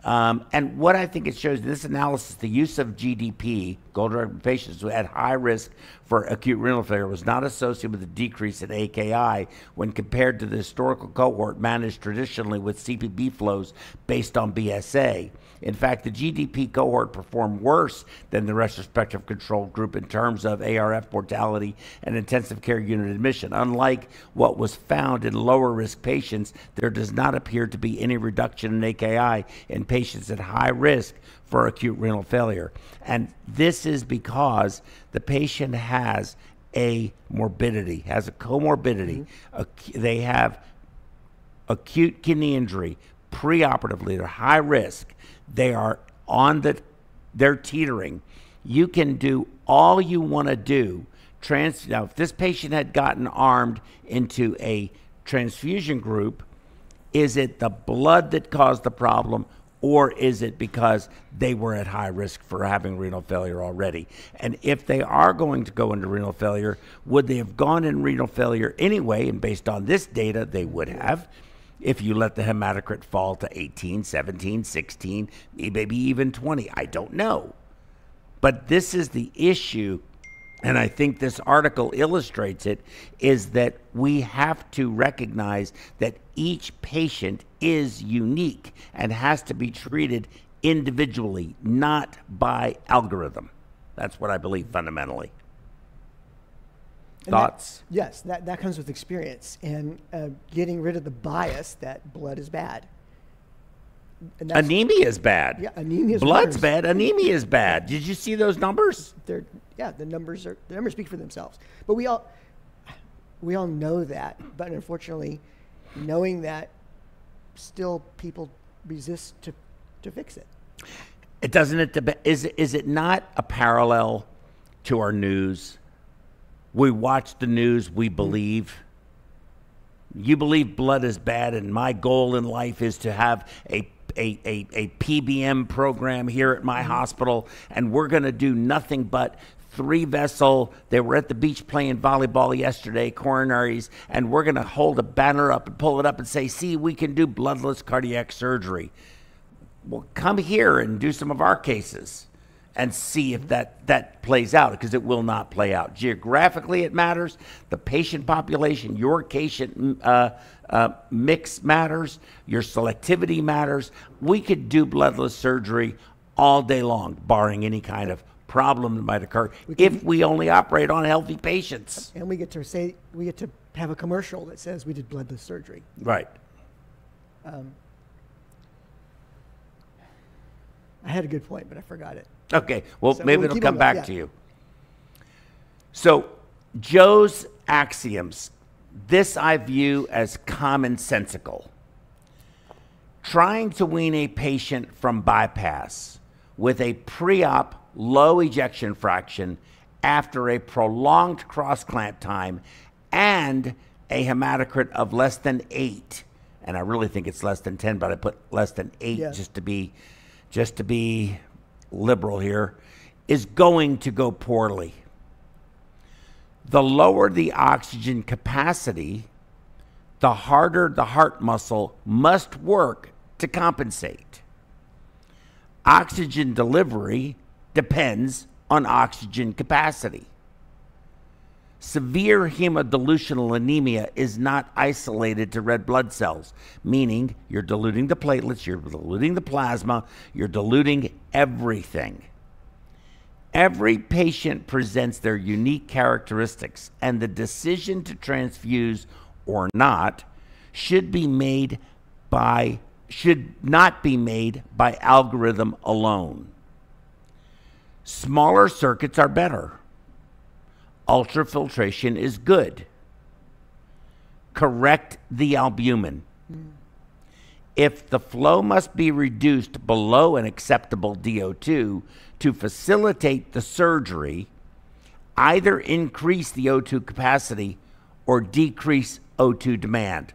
Um, and what I think it shows in this analysis, the use of GDP, gold drug patients who had high risk for acute renal failure, was not associated with a decrease in AKI when compared to the historical cohort managed traditionally with CPB flows based on BSA. In fact, the GDP cohort performed worse than the retrospective control group in terms of ARF mortality and intensive care unit admission. Unlike what was found in lower risk patients, there does not appear to be any reduction in AKI in patients at high risk for acute renal failure. And this is because the patient has a morbidity, has a comorbidity. Mm-hmm. They have acute kidney injury preoperatively, they're high risk. They are on the, they're teetering. You can do all you want to do. Trans, now, if this patient had gotten armed into a transfusion group, is it the blood that caused the problem or is it because they were at high risk for having renal failure already? And if they are going to go into renal failure, would they have gone in renal failure anyway? And based on this data, they would have if you let the hematocrit fall to 18, 17, 16, maybe even 20. I don't know. But this is the issue, and I think this article illustrates it, is that we have to recognize that each patient is unique and has to be treated individually, not by algorithm. That's what I believe fundamentally. Thoughts?
That, yes, that, that comes with experience and uh, getting rid of the bias that blood is bad.
Anemia is bad.
Yeah, anemia is
Blood's worse. bad. Anemia is bad. Did you see those numbers?
They're yeah, the numbers are the numbers speak for themselves. But we all we all know that, but unfortunately, knowing that, still people resist to to fix it.
It doesn't it is is it not a parallel to our news? We watch the news, we believe. You believe blood is bad, and my goal in life is to have a a, a, a PBM program here at my mm-hmm. hospital, and we're going to do nothing but three vessel. They were at the beach playing volleyball yesterday, coronaries, and we're going to hold a banner up and pull it up and say, see, we can do bloodless cardiac surgery. Well, come here and do some of our cases and see if that, that plays out because it will not play out. Geographically, it matters. The patient population, your patient uh, uh, mix matters. Your selectivity matters. We could do bloodless surgery all day long, barring any kind of problem that might occur we if we only operate on healthy patients.
And we get to say, we get to have a commercial that says we did bloodless surgery.
Right. Um,
I had a good point, but I forgot it.
Okay, well, so maybe we'll it'll come back yeah. to you. So, Joe's axioms, this I view as commonsensical. Trying to wean a patient from bypass with a pre op low ejection fraction after a prolonged cross clamp time and a hematocrit of less than eight. And I really think it's less than 10, but I put less than eight yeah. just to be just to be liberal here, is going to go poorly. The lower the oxygen capacity, the harder the heart muscle must work to compensate. Oxygen delivery depends on oxygen capacity. Severe hemodilutional anemia is not isolated to red blood cells, meaning you're diluting the platelets, you're diluting the plasma, you're diluting everything. Every patient presents their unique characteristics, and the decision to transfuse or not should be made by should not be made by algorithm alone. Smaller circuits are better ultrafiltration is good. Correct the albumin. If the flow must be reduced below an acceptable DO2 to facilitate the surgery, either increase the O2 capacity or decrease O2 demand.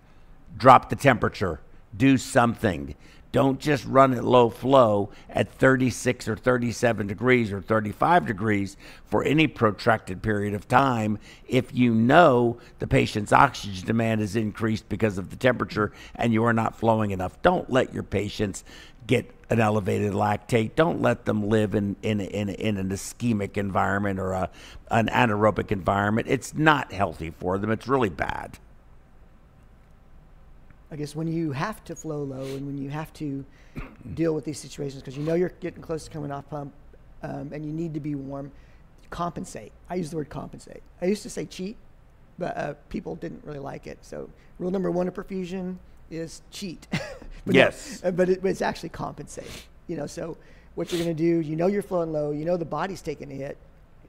Drop the temperature. Do something. Don't just run at low flow at 36 or 37 degrees or 35 degrees for any protracted period of time if you know the patient's oxygen demand is increased because of the temperature and you are not flowing enough. Don't let your patients get an elevated lactate. Don't let them live in, in, in, in an ischemic environment or a, an anaerobic environment. It's not healthy for them. It's really bad.
I guess when you have to flow low and when you have to deal with these situations because you know you're getting close to coming off pump um, and you need to be warm, compensate. I use the word compensate. I used to say cheat, but uh, people didn't really like it. So rule number one of perfusion is cheat. but
yes.
No, uh, but, it, but it's actually compensate. You know, so what you're going to do, you know you're flowing low, you know the body's taking a hit,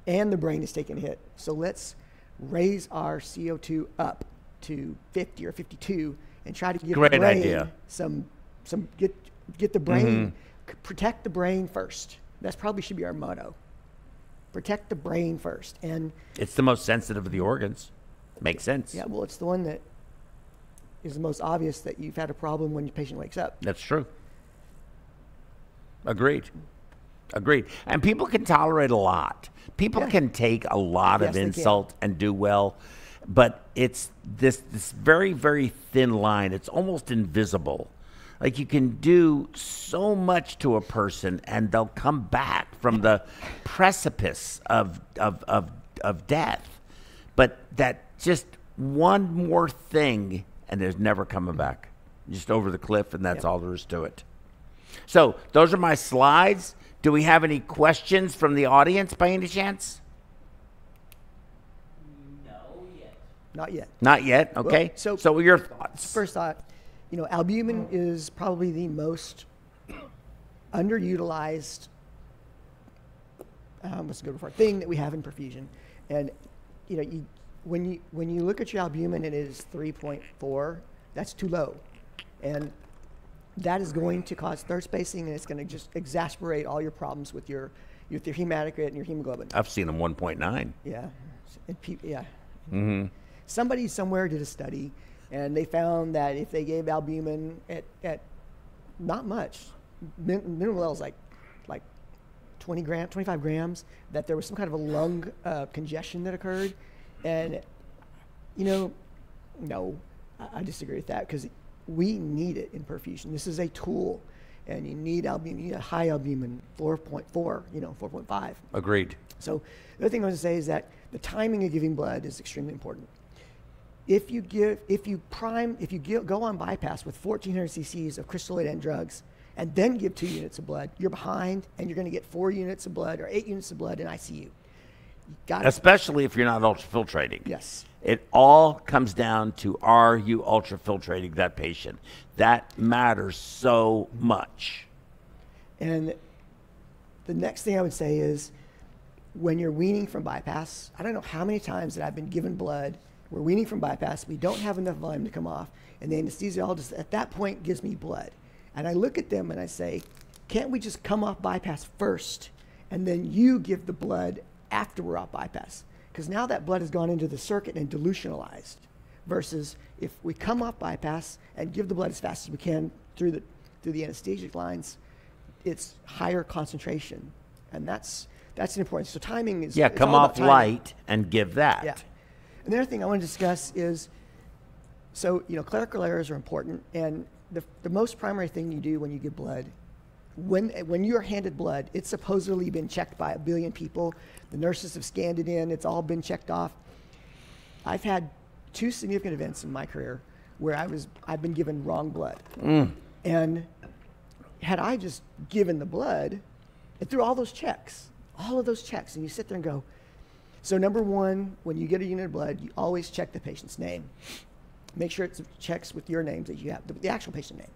and the brain is taking a hit. So let's raise our CO2 up to 50 or 52 and try to give
Great
the brain
idea.
some some get get the brain mm-hmm. c- protect the brain first. That's probably should be our motto. Protect the brain first. And
It's the most sensitive of the organs. Makes sense.
yeah, well, it's the one that is the most obvious that you've had a problem when your patient wakes up.
That's true. Agreed. Agreed. And people can tolerate a lot. People
Yeah.
can take a lot
Yes,
of insult and do well, but it's this this very very thin line. It's almost invisible. Like you can do so much to a person and they'll come back from the precipice of of of, of death. But that just one more thing and there's never coming back. Just over the cliff and that's
Yep.
all there is to it. So those are my slides. Do we have any questions from the audience by any chance?
Not yet.
Not yet. Okay.
so-
so your thoughts?
First thought, you know, albumin is probably the most underutilized, um, what's a good word thing that we have in perfusion. And, you know, you, when, you, when you look at your albumin and it is 3.4, that's too low. And that is going to cause third spacing and it's going to just exasperate all your problems with your, with your hematocrit and your hemoglobin.
I've seen them 1.9.
Yeah. Yeah. Somebody somewhere did a study, and they found that if they gave albumin at, at not much, min- minimum levels like like 20 gram, 25 grams, that there was some kind of a lung uh, congestion that occurred, and you know, no, I, I disagree with that because we need it in perfusion. This is a tool, and you need albumin. You need a high albumin, 4.4, you know, 4.5.
Agreed.
So the other thing I want to say is that the timing of giving blood is extremely important. If you give, if you prime, if you give, go on bypass with 1,400 cc's of crystalloid end drugs, and then give two units of blood, you're behind, and you're going to get four units of blood or eight units of blood in ICU. Got
Especially if you're not ultrafiltrating.
Yes.
It all comes down to are you ultrafiltrating that patient? That matters so much.
And the next thing I would say is when you're weaning from bypass, I don't know how many times that I've been given blood. We're weaning from bypass. We don't have enough volume to come off. And the anesthesiologist at that point gives me blood. And I look at them and I say, can't we just come off bypass first? And then you give the blood after we're off bypass? Because now that blood has gone into the circuit and dilutionalized. Versus if we come off bypass and give the blood as fast as we can through the, through the anesthetic lines, it's higher concentration, and that's that's an important. So timing is
Yeah, come off light and give that.
Yeah. And the other thing I want to discuss is, so you know, clerical errors are important, and the the most primary thing you do when you give blood, when when you're handed blood, it's supposedly been checked by a billion people. The nurses have scanned it in. It's all been checked off. I've had two significant events in my career where I was I've been given wrong blood, mm. and had I just given the blood, and through all those checks, all of those checks, and you sit there and go, so number one, when you get a unit of blood, you always check the patient's name. Make sure it checks with your names that you have, the, the actual patient name.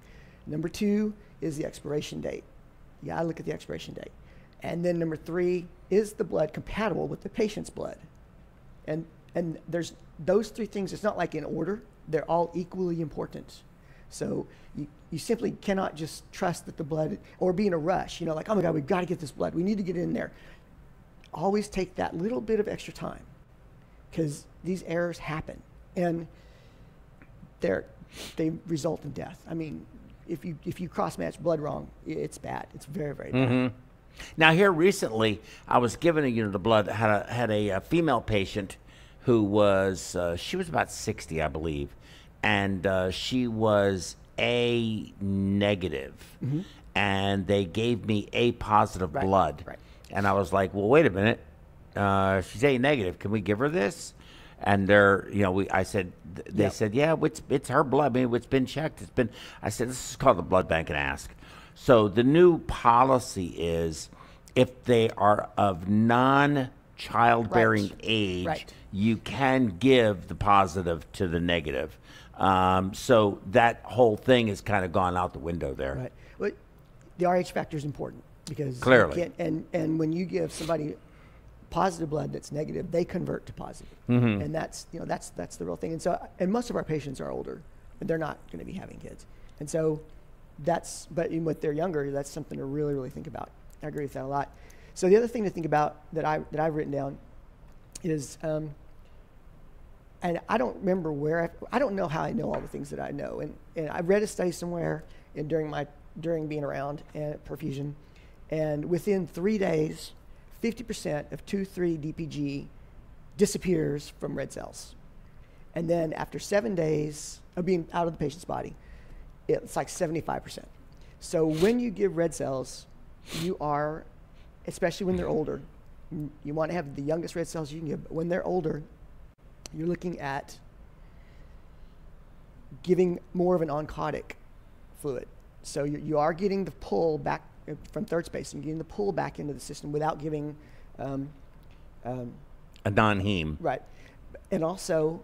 Number two is the expiration date. You gotta look at the expiration date. And then number three, is the blood compatible with the patient's blood? And and there's those three things, it's not like in order, they're all equally important. So you, you simply cannot just trust that the blood or be in a rush, you know, like, oh my God, we've got to get this blood. We need to get in there. Always take that little bit of extra time because these errors happen and they're, they result in death. I mean, if you if you cross match blood wrong, it's bad. It's very very bad.
Now here recently, I was given a unit of blood. That had a had a, uh female patient who was uh, she was about sixty, I believe, and uh, she was A negative, and they gave me A positive
Mm-hmm. Right,
blood,
right.
And I was like, well, wait a minute, uh, she's A negative. Can we give her this? And they're, you know, we. I said, they
Yep.
said, yeah, it's it's her blood. I mean, it's been checked. It's been. I said, this is called the blood bank and ask. So the new policy is, if they are of non-childbearing
Right.
age,
Right.
you can give the positive to the negative. Um, so that whole thing has kind of gone out the window there.
Right. Well, the RH factor is important because
Clearly.
and and when you give somebody positive blood that's negative, they convert to positive.
Mm-hmm.
and that's you know that's that's the real thing. And so and most of our patients are older, and they're not going to be having kids, and so that's but even with they're younger, that's something to really really think about. I agree with that a lot. So the other thing to think about that I that I've written down is. Um, and I don't remember where I, I don't know how I know all the things that I know. And, and I read a study somewhere and during my during being around at perfusion, and within three days, 50% of 2 3 DPG disappears from red cells. And then after seven days of being out of the patient's body, it's like 75%. So when you give red cells, you are, especially when they're older, you want to have the youngest red cells you can give. But when they're older, you're looking at giving more of an oncotic fluid. So you, you are getting the pull back from third space and getting the pull back into the system without giving, um, um,
A non-heme.
right. And also,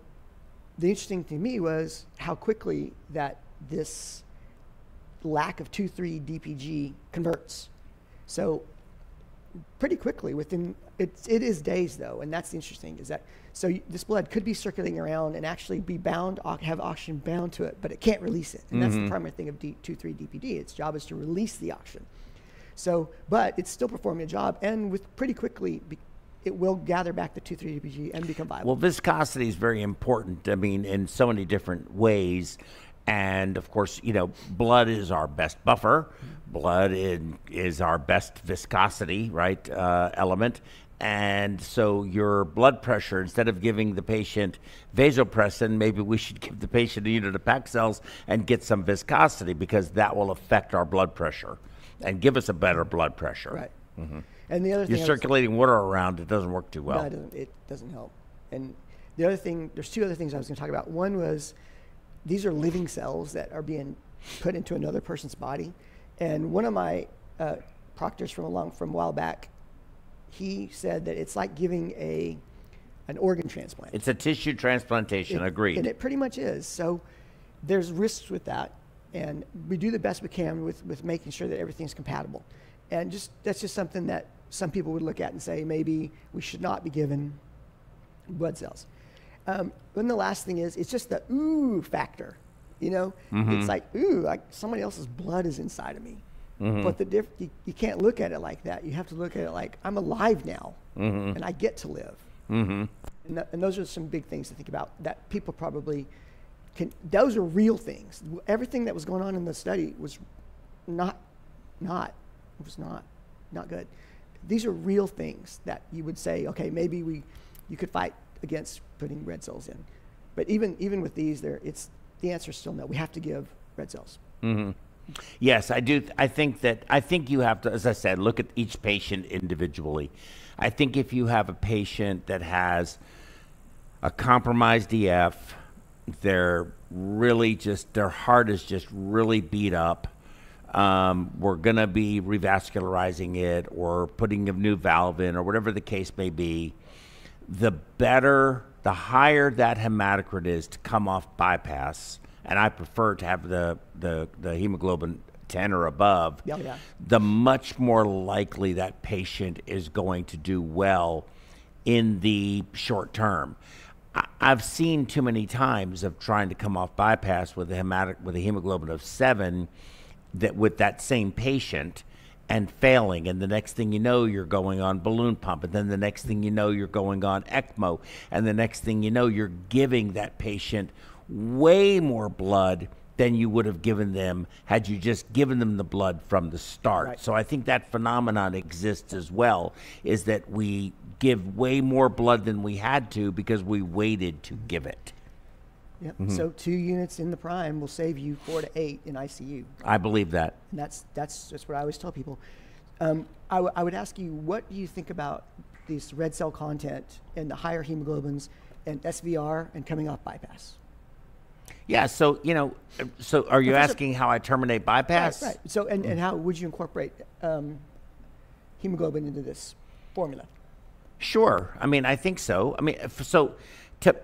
the interesting thing to me was how quickly that this lack of 2,3 DPG converts. So pretty quickly within it's it is days though and that's the interesting is that so you, this blood could be circulating around and actually be bound have oxygen bound to it but it can't release it and that's the primary thing of D, 2 3 dpg its job is to release the oxygen so but it's still performing a job and with pretty quickly it will gather back the 2,3 dpg and become viable
Well, viscosity is very important. I mean, in so many different ways. And of course, you know, blood is our best buffer. Blood in, is our best viscosity, right, uh, element. And so your blood pressure, instead of giving the patient vasopressin, maybe we should give the patient a unit of pack cells and get some viscosity because that will affect our blood pressure and give us a better blood pressure.
right and the other thing
You're
I was-
circulating water around, it doesn't work too well.
No, it doesn't. It doesn't help. And the other thing, there's two other things I was going to talk about. One was these are living cells that are being put into another person's body, and one of my uh, proctors from a long from a while back, he said that it's like giving a an organ transplant.
It's a tissue transplantation,
It-
agreed.
And it pretty much is. So there's risks with that. And we do the best we can with, with making sure that everything's compatible. And just that's just something that some people would look at and say maybe we should not be given blood cells. Um, and the last thing is it's just the ooh factor. You know, mm-hmm. it's like ooh, like somebody else's blood is inside of me. Mm-hmm. But the diff- you, you can't look at it like that. You have to look at it like I'm alive now, mm-hmm. and I get to live. And, th- and those are some big things to think about that people probably can. Those are real things. Everything that was going on in the study was not, not, was not, not good. These are real things that you would say, okay, maybe we, you could fight against putting red cells in, but even even with these, there, it's the answer is still no. We have to give red cells. Mm-hmm.
Yes, I do. I think that I think you have to, as I said, look at each patient individually. I think if you have a patient that has a compromised EF, they're really just their heart is just really beat up. Um, we're gonna be revascularizing it or putting a new valve in or whatever the case may be. The better, the higher that hematocrit is to come off bypass, and I prefer to have the the, the hemoglobin ten or above
Yeah, yeah.
the much more likely that patient is going to do well in the short term. I've seen too many times of trying to come off bypass with a hematic with a hemoglobin of seven, that with that same patient and failing, and the next thing you know, you're going on balloon pump, and then the next thing you know, you're going on ECMO, and the next thing you know, you're giving that patient way more blood than you would have given them had you just given them the blood from the start.
Right.
So I think that phenomenon exists as well is that we give way more blood than we had to because we waited to give it.
Yep.
Mm-hmm.
So two units in the prime will save you four to eight in ICU.
I believe that.
And that's that's just what I always tell people. Um, I, w- I would ask you, what do you think about this red cell content and the higher hemoglobins and SVR and coming off bypass?
Yeah, so you know, so are you
Professor-
asking how I terminate bypass?
Right, right. So, and, and how would you incorporate um, hemoglobin into this formula?
Sure. I mean, I think so. I mean, so to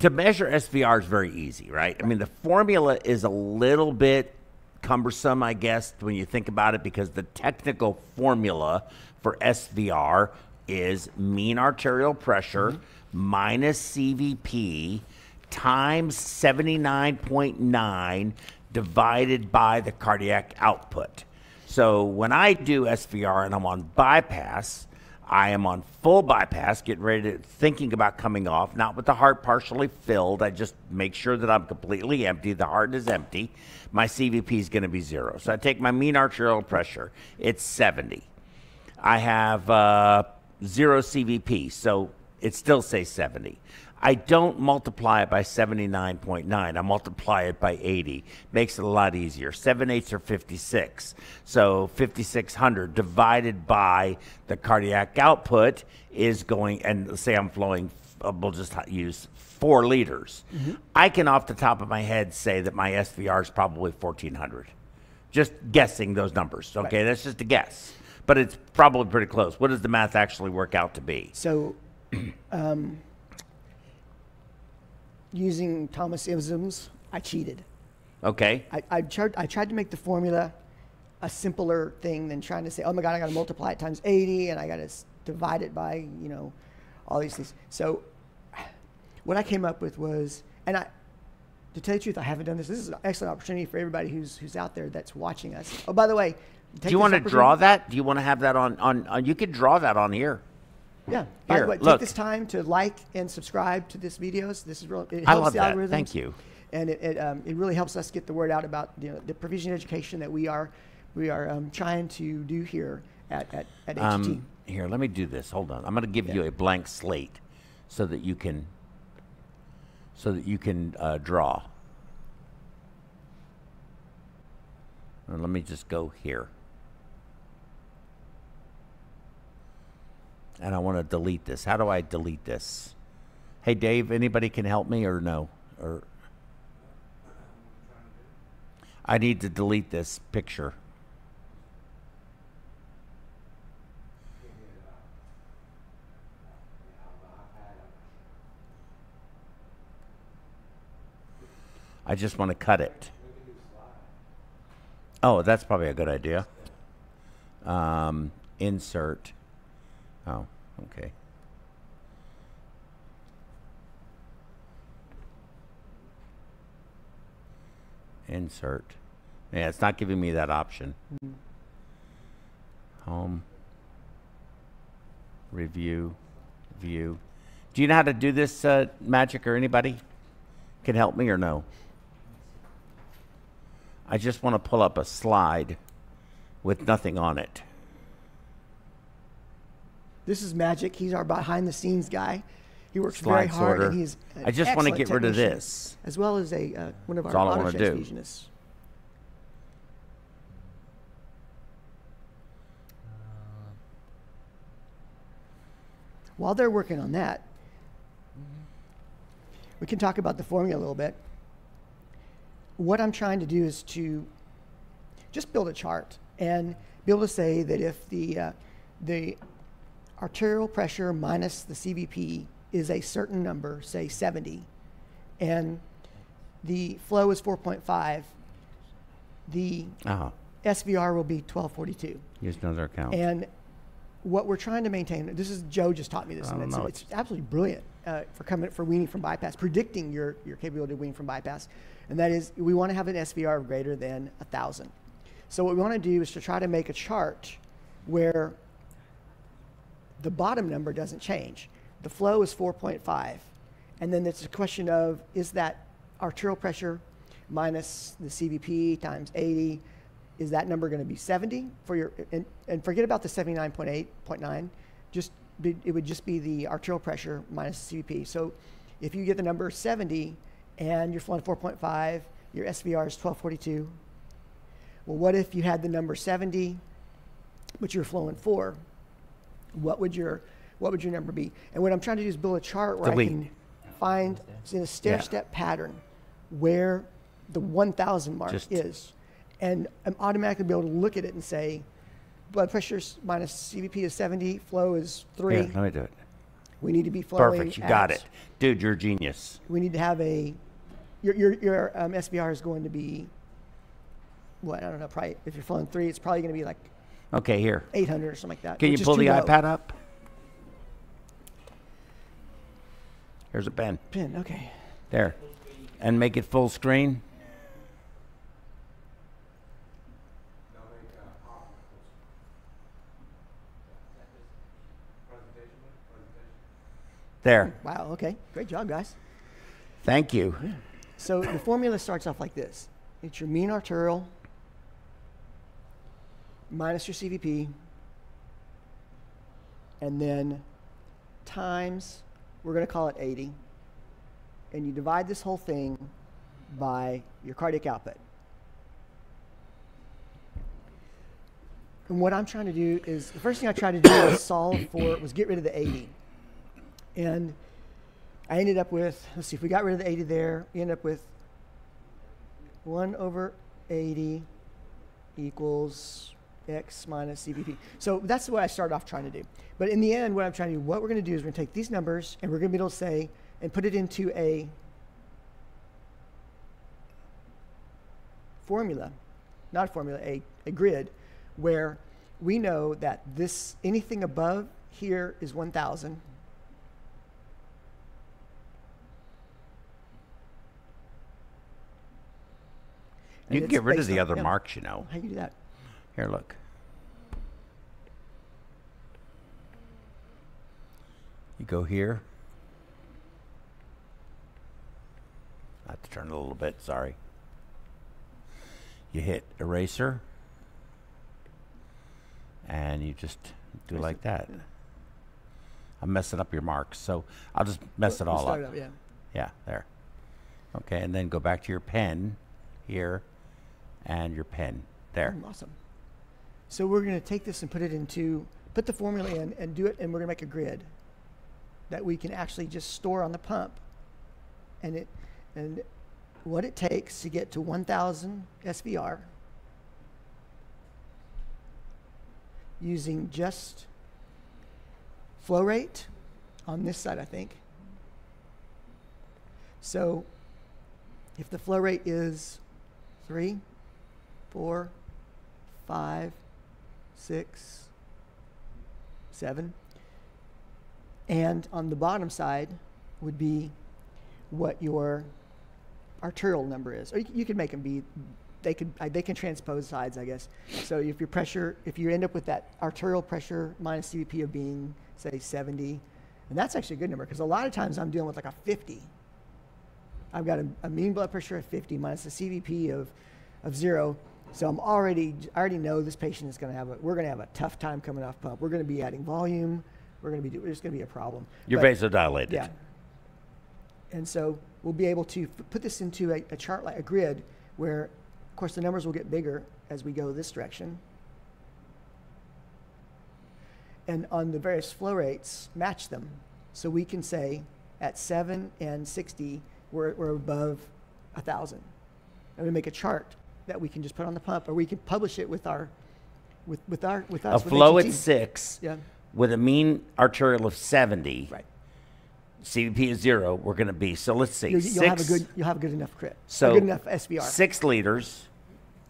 to measure SVR is very easy, right? I mean, the formula is a little bit cumbersome, I guess, when you think about it, because the technical formula for SVR is mean arterial pressure mm-hmm. minus CVP times 79.9 divided by the cardiac output. So when I do SVR and I'm on bypass, I am on full bypass, getting ready to thinking about coming off, not with the heart partially filled. I just make sure that I'm completely empty. The heart is empty. My CVP is going to be zero. So I take my mean arterial pressure. It's 70. I have uh, zero CVP, so it still says 70. I don't multiply it by 79.9. I multiply it by 80. Makes it a lot easier. 7 eighths are 56. So 5,600 divided by the cardiac output is going, and say I'm flowing, uh, we'll just use four liters. I can, off the top of my head, say that my SVR is probably 1,400 just guessing those numbers. Okay, that's just a guess, but it's probably pretty close. What does the math actually work out to be?
So, um, using Thomas isms, I cheated.
Okay,
I, I, tried, I tried to make the formula a simpler thing than trying to say, oh my God, I got to multiply it times 80 and I got to divide it by, you know, all these things. So what I came up with was, and I, to tell you the truth, I haven't done this. This is an excellent opportunity for everybody who's, who's out there that's watching us. Oh, by the way,
do you want to draw that? Do you want to have that on on? on you could draw that on here.
Yeah. By
Here,
the way, take this time to like and subscribe to this videos. This is real. It helps
I love
the
that.
algorithms.
Thank you.
And it, it, um, it really helps us get the word out about you know, the perfusion education that we are we are um, trying to do here at at, at HT.
Um, here, let me do this. Hold on. I'm going to give you a blank slate so that you can so that you can uh, draw. And let me just go here. And I want to delete this. How do I delete this? Hey Dave, anybody can help me or no? Or I need to delete this picture. I just want to cut it. Oh, that's probably a good idea. Um, insert. Oh, okay. Insert. Yeah, it's not giving me that option. Home. Review. View. Do you know how to do this, uh, Magic, or anybody can help me or no? I just want to pull up a slide with nothing on it.
This is Magic. He's our behind the scenes guy. He works very
Slide
hard,
sorter.
and he's.
I just want to get rid of this.
as well as a uh, one of
That's
our
all I
auto transfusionists. While they're working on that, we can talk about the formula a little bit. What I'm trying to do is to just build a chart and be able to say that if the uh, the arterial pressure minus the CVP is a certain number, say 70, and the flow is 4.5, the
Uh-huh.
SVR will be 1242.
Use another account.
And what we're trying to maintain, this is Joe just taught me this, and it's, it's absolutely brilliant uh, for coming for weaning from bypass, predicting your, your capability to wean from bypass. And that is, we want to have an SVR of greater than 1,000. So what we want to do is to try to make a chart where the bottom number doesn't change. The flow is 4.5. And then it's a question of is that arterial pressure minus the CVP times 80, is that number going to be 70 for your, and, and forget about the 79.8.9, just, be, it would just be the arterial pressure minus the CVP. So if you get the number 70 and you're flowing 4.5, your SVR is 1242. Well, what if you had the number 70, but you're flowing 4? What would your, what would your number be? And what I'm trying to do is build a chart where
Delete.
I can find in a stair-step pattern where the 1,000 mark
Just-
is, and I'm automatically be able to look at it and say, blood pressure s- minus CVP is 70, flow is three.
Here, let me do it.
We need to be flowing.
Perfect. You got it. Dude, you're a genius.
We need to have a, your your your um, SVR is going to be, what I don't know, probably if you're flowing three, it's probably going to be like
Okay, here.
800 or something like that.
Can you pull the
low.
iPad up? Here's a pen.
Pin, okay.
There. And make it full screen. There.
Oh, wow. Okay. Great job, guys.
Thank you.
So the formula starts off like this: it's your mean arterial minus your CVP, and then times we're going to call it 80, and you divide this whole thing by your cardiac output. And what I'm trying to do is the first thing I tried to do was solve for was get rid of the 80. And I ended up with, let's see, if we got rid of the 80 there, we end up with 1 over 80 equals x minus CVP. So that's what I started off trying to do. But in the end, what I'm trying to do, what we're going to do is we're going to take these numbers and we're going to be able to say, and put it into a formula, not a formula, a, a grid, where we know that this, anything above here is 1,000.
You can get rid of the
on-
other marks, you know.
How do you do that?
Here, look. You go here. I have to turn a little bit, sorry. You hit eraser. And you just do
Erase
like
it,
that.
yeah.
I'm messing up your marks, so I'll just mess it
We'll
all
start
up.
yeah.
Yeah, there. Okay, and then go back to your pen here and your pen there.
Mm, awesome. So we're going to take this and put it into, put the formula in and do it, and we're going to make a grid that we can actually just store on the pump. And it, and what it takes to get to 1,000 SVR using just flow rate on this side, I think. So if the flow rate is three, four, five, six, seven. And on the bottom side would be what your arterial number is. Or you, you can make them be, they could, uh, they can transpose sides, I guess. So if your pressure, if you end up with that arterial pressure minus CVP of being, say, 70, and that's actually a good number because a lot of times I'm dealing with like a 50. I've got a, a mean blood pressure of 50 minus a CVP of, of zero. So I'm already, I already know this patient is going to have a, we're going to have a tough time coming off pump. We're going to be adding volume. We're going to be, do- there's going to be a problem.
You're
But-
vasodilated.
yeah. And so we'll be able to f- put this into a, a chart like a grid where, of course, the numbers will get bigger as we go this direction. And on the various flow rates, match them. So we can say at 7 and 60, we're, we're above 1,000. And we make a chart that we can just put on the pump, or we can publish it with our, with, with our, with
A
with
flow at six
Yeah,
with a mean arterial of 70.
right.
CVP is zero. We're going to be, so let's see.
You'll, you'll have a
six-
good, you'll have a good enough crit.
So
good enough SVR.
Six liters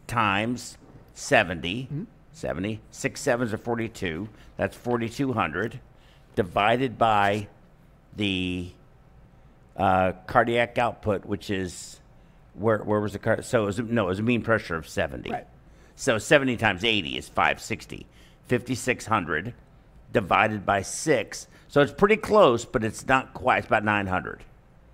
times 70,
Mm-hmm.
70, six sevens are 42. That's 4,200 divided by the uh, cardiac output, which is where, where was the car? So it was, no, it was a mean pressure of 70.
Right.
So 70 times 80 is 560. 5,600 divided by six. So it's pretty close, but it's not quite. It's about 900.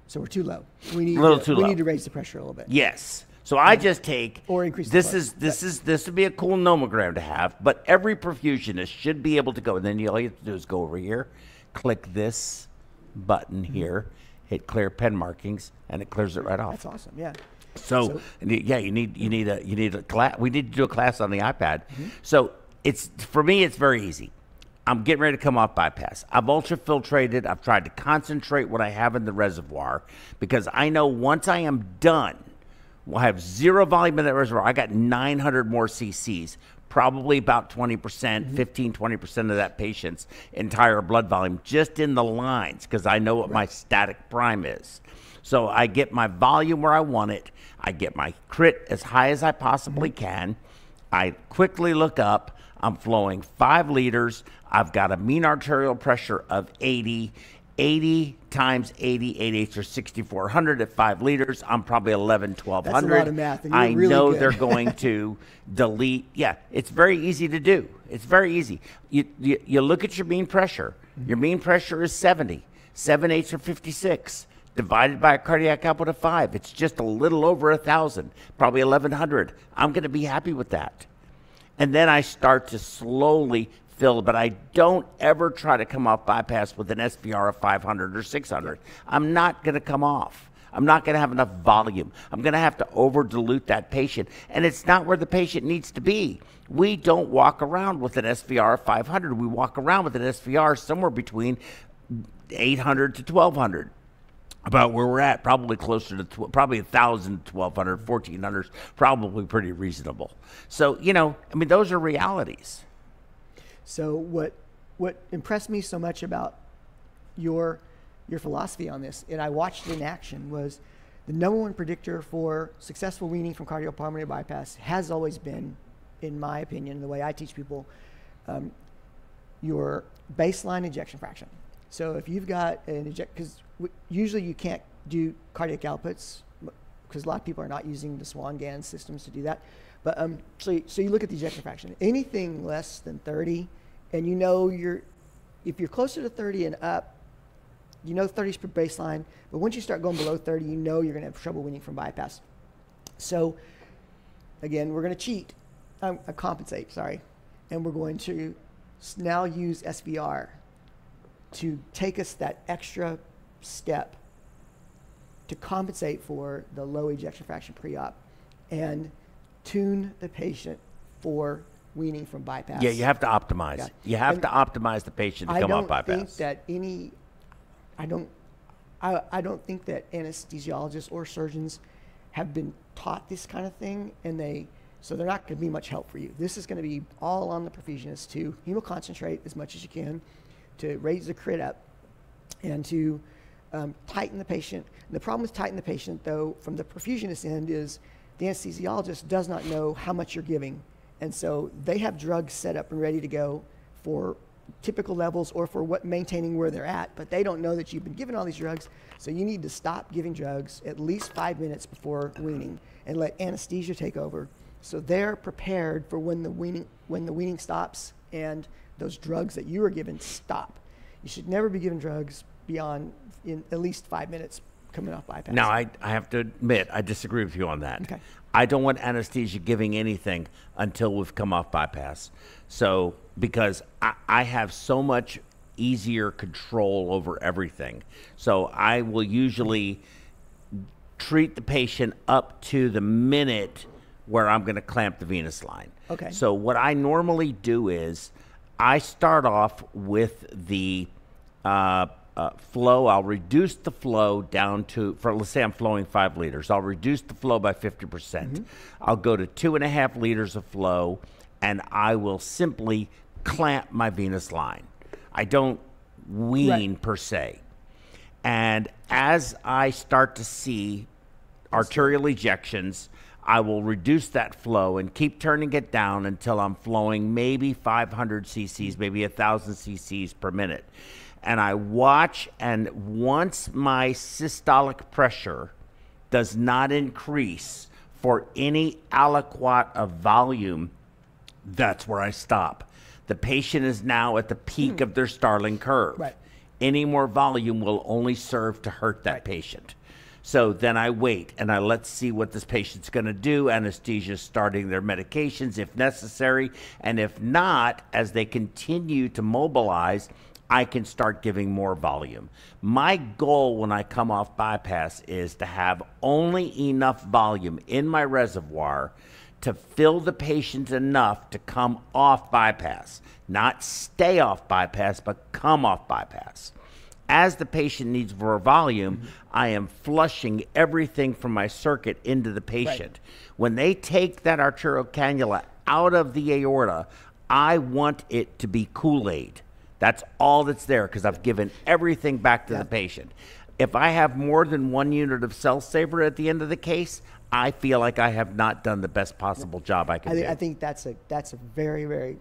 So we're too low. We need
A little
to,
too
we
low.
need to raise the pressure a little bit.
Yes. So I just take
Or increase
This is this is this would be a cool nomogram to have, but every perfusionist should be able to go. And then you, all you have to do is go over here, click this button here, hit clear pen markings, and it clears it right off.
That's awesome. Yeah.
So,
So-
yeah, you need you need a you need a class. We need to do a class on the iPad.
Mm-hmm.
So it's for me, it's very easy. I'm getting ready to come off bypass. I've ultra ultrafiltrated. I've tried to concentrate what I have in the reservoir because I know once I am done, we'll have zero volume in that reservoir. I got 900 more cc's, probably about 20%, percent
Mm-hmm.
15, 20% of that patient's entire blood volume just in the lines because I know what my static prime is. So I get my volume where I want it. I get my crit as high as I possibly can. I quickly look up. I'm flowing five liters. I've got a mean arterial pressure of 80. 80 times 80, 8 eighths are 6,400 at five liters. I'm probably 11, 1200.
That's a lot of math,
I
really
know
good.
they're going to delete. Yeah, it's very easy to do. It's very easy. You, you, you look at your mean pressure. Mm-hmm. Your mean pressure is 70. 7 eighths or 56. Divided by a cardiac output of 5. It's just a little over a 1,000, probably 1,100. I'm going to be happy with that. And then I start to slowly fill, but I don't ever try to come off bypass with an SVR of 500 or 600. I'm not going to come off. I'm not going to have enough volume. I'm going to have to over dilute that patient. And it's not where the patient needs to be. We don't walk around with an SVR of 500. We walk around with an SVR somewhere between 800 to 1200 about where we're at, probably closer to tw- probably 1,000, 1,200, 1,400 probably pretty reasonable. So, you know, I mean, those are realities.
So what what impressed me so much about your your philosophy on this, and I watched it in action, was the number one predictor for successful weaning from cardiopulmonary bypass has always been, in my opinion, the way I teach people, um, your baseline ejection fraction. So if you've got an eject, because usually you can't do cardiac outputs because a lot of people are not using the Swan Ganz systems to do that. But um, so so you look at the ejection fraction. Anything less than 30, and you know you're if you're closer to 30 and up, you know 30 is per baseline. But once you start going below 30, you know you're going to have trouble winning from bypass. So again, we're going to cheat, um, uh, compensate, sorry, and we're going to now use SVR to take us that extra step to compensate for the low ejection fraction pre-op and tune the patient for weaning from bypass.
Yeah, you have to optimize.
Yeah.
You have
And
to optimize the patient to
I
come
don't think that any, I don't, I, I don't think that anesthesiologists or surgeons have been taught this kind of thing, and they, so they're not going to be much help for you. This is going to be all on the perfusionist to hemoconcentrate as much as you can, to raise the crit up, and to um, tighten the patient. And the problem with tighten the patient, though, from the perfusionist end, is the anesthesiologist does not know how much you're giving. And so they have drugs set up and ready to go for typical levels or for what maintaining where they're at, but they don't know that you've been given all these drugs. So you need to stop giving drugs at least five minutes before weaning and let anesthesia take over. So they're prepared for when the weaning when the weaning stops and those drugs that you were given stop. You should never be given drugs beyond in at least five minutes coming off bypass.
Now, I, I have to admit, I disagree with you on that.
Okay.
I don't want anesthesia giving anything until we've come off bypass. So, because I, I have so much easier control over everything. So, I will usually treat the patient up to the minute where I'm going to clamp the venous line.
Okay.
So what I normally do is I start off with the uh, uh, flow. I'll reduce the flow down to, for let's say I'm flowing five liters. I'll reduce the flow by 50%. percent
Mm-hmm.
I'll go to two and a half liters of flow, and I will simply clamp my venous line. I don't wean
Right.
per se. And as I start to see arterial ejections, I will reduce that flow and keep turning it down until I'm flowing maybe 500 cc's, maybe 1,000 cc's per minute. And I watch, and once my systolic pressure does not increase for any aliquot of volume, that's where I stop. The patient is now at the peak hmm. of their Starling curve.
Right.
Any more volume will only serve to hurt that patient. So then I wait and I let's see what this patient's going to do. Anesthesia starting their medications if necessary. And if not, as they continue to mobilize, I can start giving more volume. My goal when I come off bypass is to have only enough volume in my reservoir to fill the patient enough to come off bypass, not stay off bypass, but come off bypass. As the patient needs more volume, I am flushing everything from my circuit into the patient. When they take that arterial cannula out of the aorta, I want it to be Kool Aid. That's all that's there because I've given everything back to the patient. If I have more than one unit of cell saver at the end of the case, I feel like I have not done the best possible job I can
I,
do.
I think that's a that's a very very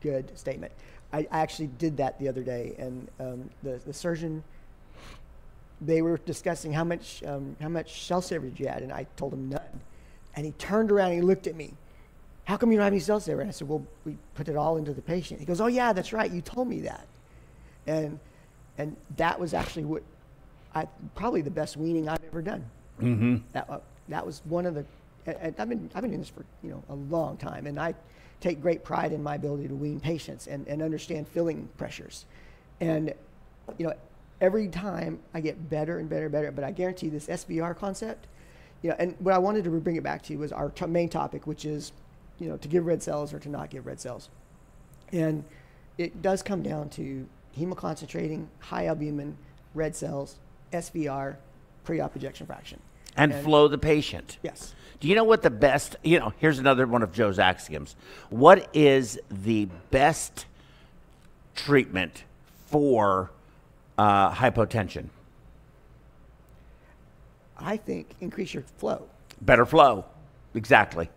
good statement. I, I actually did that the other day, and um, the the surgeon. They were discussing how much um, how much cell saver did you add, and I told him none. And he turned around and he looked at me. How come you don't have any cell there? And I said, Well, we put it all into the patient. He goes, Oh yeah, that's right. You told me that. And and that was actually what I probably the best weaning I've ever done. Mm-hmm. That uh, that was one of the. And I've been I've been doing this for you know a long time, and I take great pride in my ability to wean patients and, and understand filling pressures, and you know every time I get better and better and better. But I guarantee this SVR concept, you know, and what I wanted to bring it back to you was our t- main topic, which is you know to give red cells or to not give red cells, and it does come down to hemoconcentrating, high albumin, red cells, SVR, pre-op ejection fraction.
and flow the patient.
Yes.
Do you know what the best, you know, here's another one of Joe's axioms. What is the best treatment for uh, hypotension?
I think increase your flow.
Better flow. Exactly.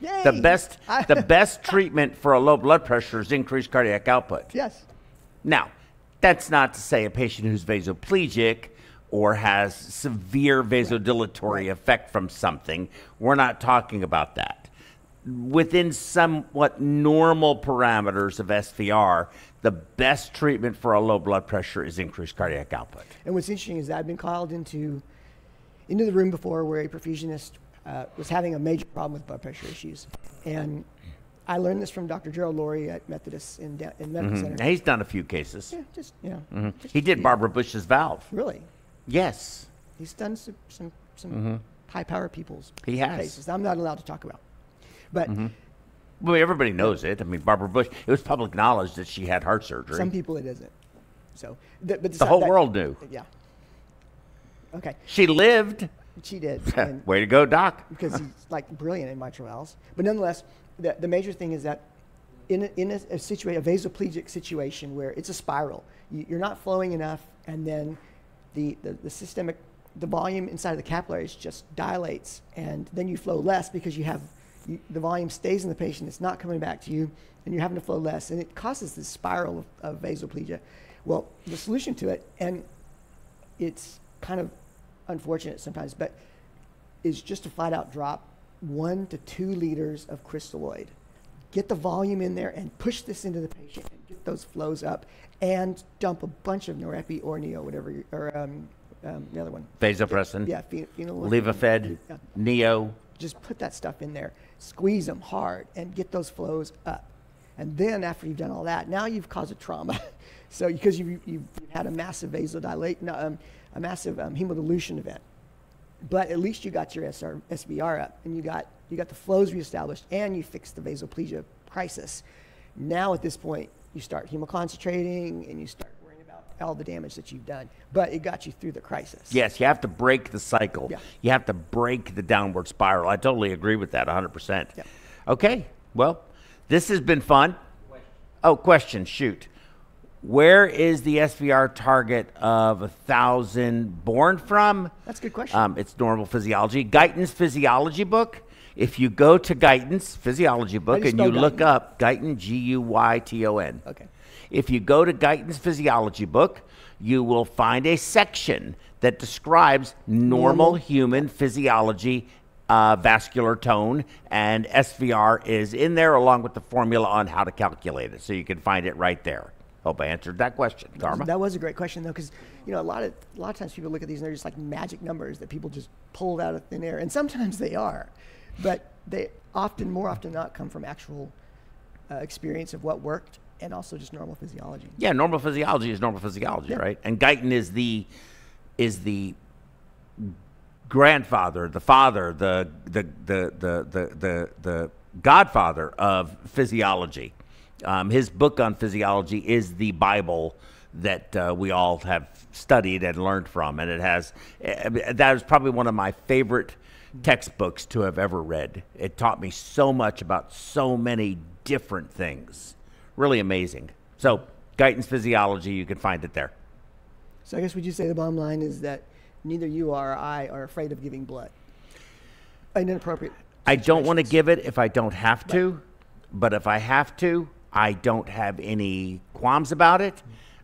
Yay!
The best,
I-
the best treatment for a low blood pressure is increased cardiac output.
Yes.
Now, that's not to say a patient who's vasoplegic or has severe vasodilatory effect from something. We're not talking about that. Within somewhat normal parameters of SVR, the best treatment for a low blood pressure is increased cardiac output.
And what's interesting is that I've been called into into the room before where a perfusionist uh, was having a major problem with blood pressure issues, and I learned this from Dr. Gerald Lawrie at Methodist in, da- in Medical
Now,
Center.
he's done a few cases.
Yeah, just you know,
Mm-hmm. He did Barbara Bush's valve.
really.
Yes.
He's done some some, some high power people's
Mm-hmm. He has. Mm-hmm.
cases. I'm not allowed to talk about, but
Well, everybody knows it. I mean, Barbara Bush, it was public knowledge that she had heart surgery.
some people it isn't. So, th- but
the whole world knew.
Yeah. Okay,
She lived.
She did. and-
Way to go, Doc.
because he's like brilliant in mitral valves. But nonetheless, the, the major thing is that in a, in a, a situation, a vasoplegic situation where it's a spiral, you, you're not flowing enough, and then the, the, the systemic, the volume inside of the capillaries just dilates, and then you flow less because you have you, the volume stays in the patient, it's not coming back to you, and you're having to flow less, and it causes this spiral of, of vasoplegia. Well, the solution to it, and it's kind of unfortunate sometimes, but is just to flat out drop one to two liters of crystalloid. Get the volume in there and push this into the patient and get those flows up and dump a bunch of norepi or neo, whatever, you, or um, um, the other one.
Vasopressin.
Yeah, phen- phenyl.
Levophed.
Yeah.
Neo.
Just put that stuff in there, squeeze them hard, and get those flows up. And then after you've done all that, now you've caused a trauma. so because you've, you've had a massive vasodilate, um, a massive um, hemodilution event. But at least you got your SR, SVR up, and you got you got the flows reestablished, and you fixed the vasoplegia crisis. Now at this point, you start hemoconcentrating, and you start worrying about all the damage that you've done. But it got you through the crisis.
Yes, you have to break the cycle.
Yeah.
You have to break the downward spiral. I totally agree with that 100%.
Yeah.
Okay, well, this has been fun. Oh, question, shoot. Where is the SVR target of a thousand born from?
That's a good question.
Um, it's normal physiology. Guyton's physiology book. If you go to Guyton's physiology book and you
spell
look up Guyton, G U Y T O N.
Okay.
If you go to Guyton's physiology book, you will find a section that describes normal,
Normal.
human physiology, uh, vascular tone, and SVR is in there along with the formula on how to calculate it. So you can find it right there. Hope I answered that question, Karma.
That was a great question though, because you know a lot of a lot of times people look at these and they're just like magic numbers that people just pulled out of thin air, and sometimes they are, but they often, more often not, come from actual uh, experience of what worked and also just normal physiology.
Yeah, normal physiology is normal physiology,
Yeah.
right? And Guyton is the is the grandfather, the father, the the the the the the, the godfather of physiology. Um, his book on physiology is the Bible that uh, we all have studied and learned from, and it has eh, that is probably one of my favorite textbooks to have ever read. It taught me so much about so many different things. Really amazing. So, Guyton's Physiology, you can find it there.
So I guess would you say the bottom line is that neither you or I are afraid of giving blood in inappropriate.
I don't want to give it if I don't have to, but if I have to, I don't have any qualms about it.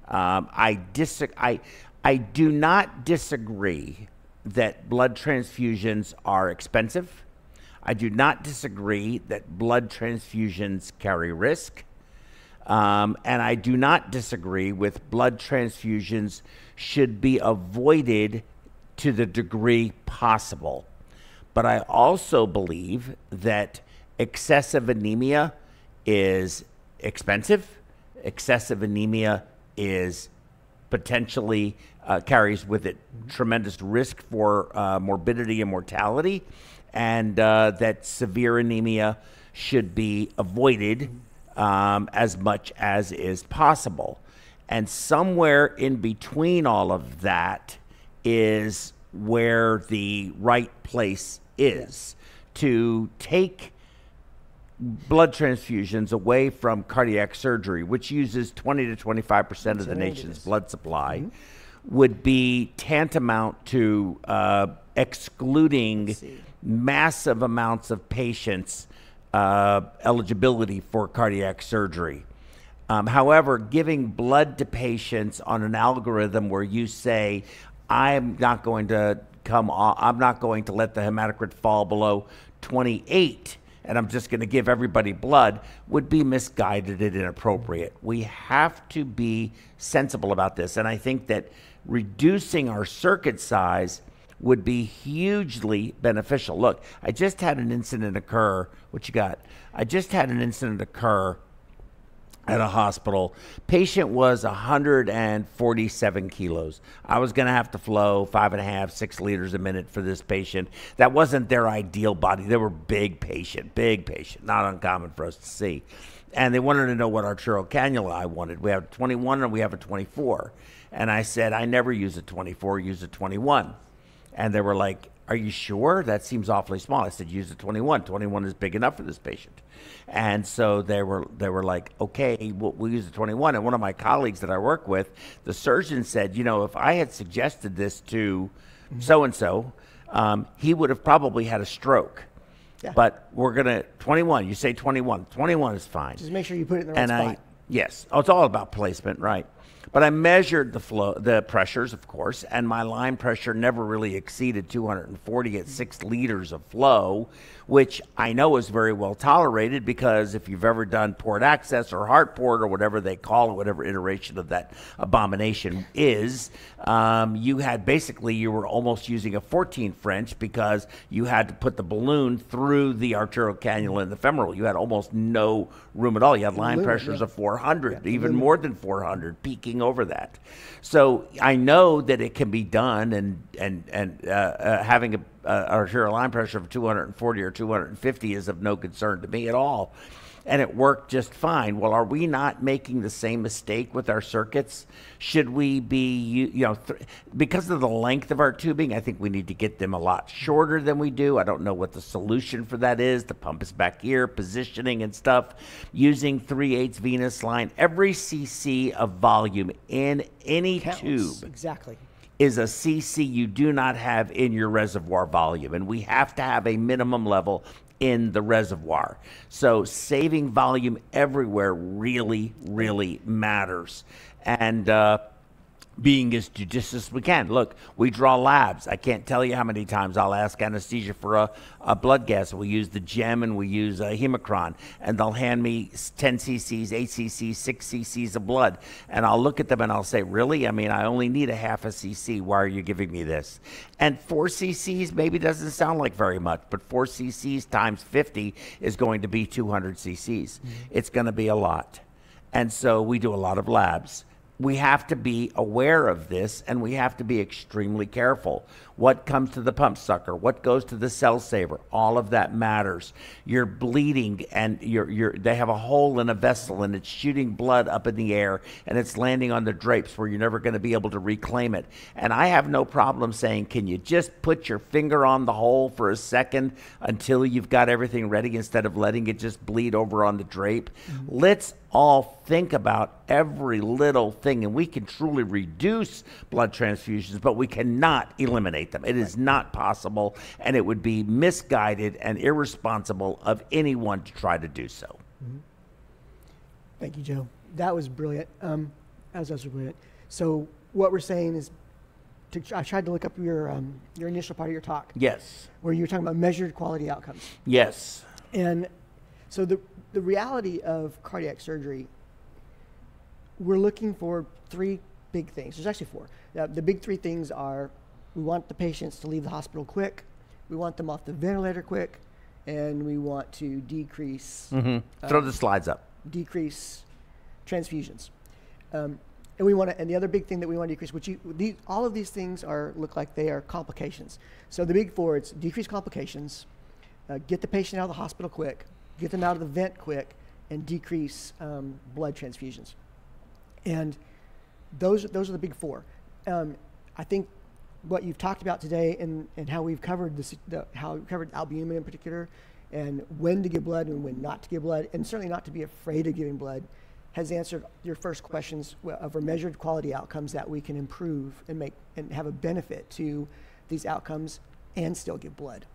Um, I dis- I I do not disagree that blood transfusions are expensive. I do not disagree that blood transfusions carry risk. Um, and I do not disagree with blood transfusions should be avoided to the degree possible. But I also believe that excessive anemia is expensive. Excessive anemia is potentially uh, carries with it tremendous risk for uh, morbidity and mortality, and uh, that severe anemia should be avoided um, as much as is possible. And somewhere in between all of that is where the right place is to take blood transfusions away from cardiac surgery, which uses 20 to 25 percent of the
That's what it
nation's blood supply, would be tantamount to uh, excluding massive amounts of patients' uh, eligibility for cardiac surgery. Um, however, giving blood to patients on an algorithm where you say, I'm not going to come off, I'm not going to let the hematocrit fall below 28 and I'm just going to give everybody blood would be misguided and inappropriate. We have to be sensible about this. And I think that reducing our circuit size would be hugely beneficial. Look, I just had an incident occur. What you got? I just had an incident occur at a hospital. Patient was 147 kilos. I was going to have to flow five and a half, six liters a minute for this patient. That wasn't their ideal body. They were big patient, big patient, not uncommon for us to see. And they wanted to know what arterial cannula I wanted. We have a 21 and we have a 24. And I said, I never use a 24, use a 21. And they were like, Are you sure? That seems awfully small. I said, Use the 21. 21 is big enough for this patient. And so they were they were like, Okay, we'll, we'll use the 21. And one of my colleagues that I work with, the surgeon said, You know, if I had suggested this to so and so, he would have probably had a stroke.
Yeah.
But we're going to, 21, you say 21. 21 is fine
Just make sure you put it in the right
and I yes, oh, it's all about placement, right? But I measured the flow, the pressures, of course, and my line pressure never really exceeded 240 at six liters of flow, which I know is very well tolerated because if you've ever done port access or Heartport or whatever they call it, whatever iteration of that abomination is, um, you had basically you were almost using a 14 French because you had to put the balloon through the arterial cannula in the femoral. You had almost no room at all. You had line
Balloon,
pressures
yeah.
of 400, even
balloon.
more than 400, peaking over that. So I know that it can be done, and and and uh, uh, having a uh, arterial line pressure of 240 or 250 is of no concern to me at all. And it worked just fine. Well, are we not making the same mistake with our circuits? Should we be, you, you know, th- because of the length of our tubing, I think we need to get them a lot shorter than we do. I don't know what the solution for that is. The pump is back here, positioning and stuff. Using 3 8 venous line, every cc of volume in any
Counts.
tube
Exactly.
Is a CC you do not have in your reservoir volume. And we have to have a minimum level in the reservoir. So saving volume everywhere really, really matters. And, uh, being as judicious as we can. Look, we draw labs. I can't tell you how many times I'll ask anesthesia for a, a blood gas. We use the GEM and we use a Hemocron, and they'll hand me 10 cc's, 8 cc's, 6 cc's of blood. And I'll look at them and I'll say, Really? I mean, I only need a half a cc. Why are you giving me this? And 4 cc's maybe doesn't sound like very much, but 4 cc's times 50 is going to be 200 cc's. Mm-hmm. It's going to be a lot. And so we do a lot of labs we have to be aware of this and we have to be extremely careful. What comes to the pump sucker? What goes to the cell saver? All of that matters. You're bleeding and you're, you're, they have a hole in a vessel and it's shooting blood up in the air and it's landing on the drapes where you're never going to be able to reclaim it. And I have no problem saying, can you just put your finger on the hole for a second until you've got everything ready instead of letting it just bleed over on the drape? Mm-hmm. Let's all think about every little thing, and we can truly reduce blood transfusions, but we cannot eliminate them. It is not possible, and it would be misguided and irresponsible of anyone to try to do so. Mm-hmm.
Thank you, Joe. That was brilliant. Um, that was brilliant. So, what we're saying is, to, I tried to look up your um, your initial part of your talk.
Yes.
Where you were talking about measured quality outcomes.
Yes.
And so the the reality of cardiac surgery, we're looking for three big things. There's actually four. Now, the big three things are we want the patients to leave the hospital quick, we want them off the ventilator quick, and we want to decrease.
Mm-hmm. Throw um, the slides up.
Decrease transfusions. Um, and we want to, and the other big thing that we want to decrease, which you, these, all of these things are look like they are complications. So the big four, it's decrease complications, uh, get the patient out of the hospital quick, get them out of the vent quick, and decrease um, blood transfusions. And those, those are the big four. Um, I think what you've talked about today and, and how we've covered this, the, how we covered albumin in particular, and when to give blood and when not to give blood, and certainly not to be afraid of giving blood, has answered your first questions of our measured quality outcomes that we can improve and make and have a benefit to these outcomes and still give blood.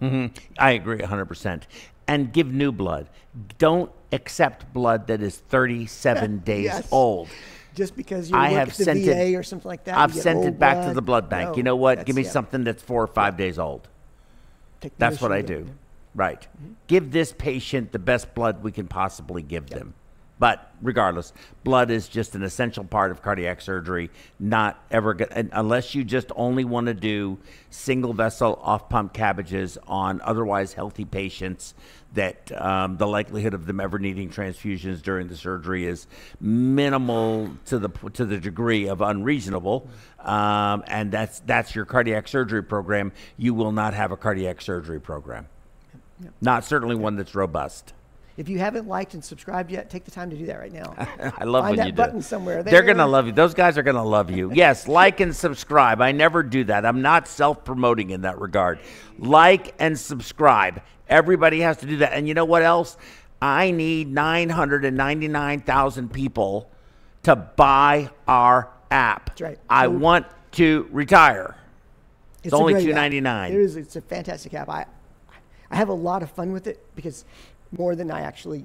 Mm-hmm. I agree 100%. And give new blood. Don't accept blood that is 37 days yes. old.
Just because you I have at the sent VA it, or something like that.
I've sent it back blood. to the blood bank. No, you know what? Give me yeah. something that's four or five days old. That's what I do. Right. Mm-hmm. Give this patient the best blood we can possibly give yep. them. But regardless, blood is just an essential part of cardiac surgery. Not ever get, unless you just only want to do single vessel off pump CABGs on otherwise healthy patients. That um, the likelihood of them ever needing transfusions during the surgery is minimal to the to the degree of unreasonable, um, and that's that's your cardiac surgery program. You will not have a cardiac surgery program, yep. not certainly one that's robust.
If you haven't liked and subscribed yet, take the time to do that right now.
I love
Find
when
that
you
button somewhere.
There. They're gonna love you. Those guys are gonna love you. Yes, like and subscribe. I never do that. I'm not self-promoting in that regard. Like and subscribe. Everybody has to do that. And you know what else? I need 999,000 people to buy our app.
That's right.
I want to retire. It's, it's only 299.
It is it's a fantastic app. I I have a lot of fun with it because more than I actually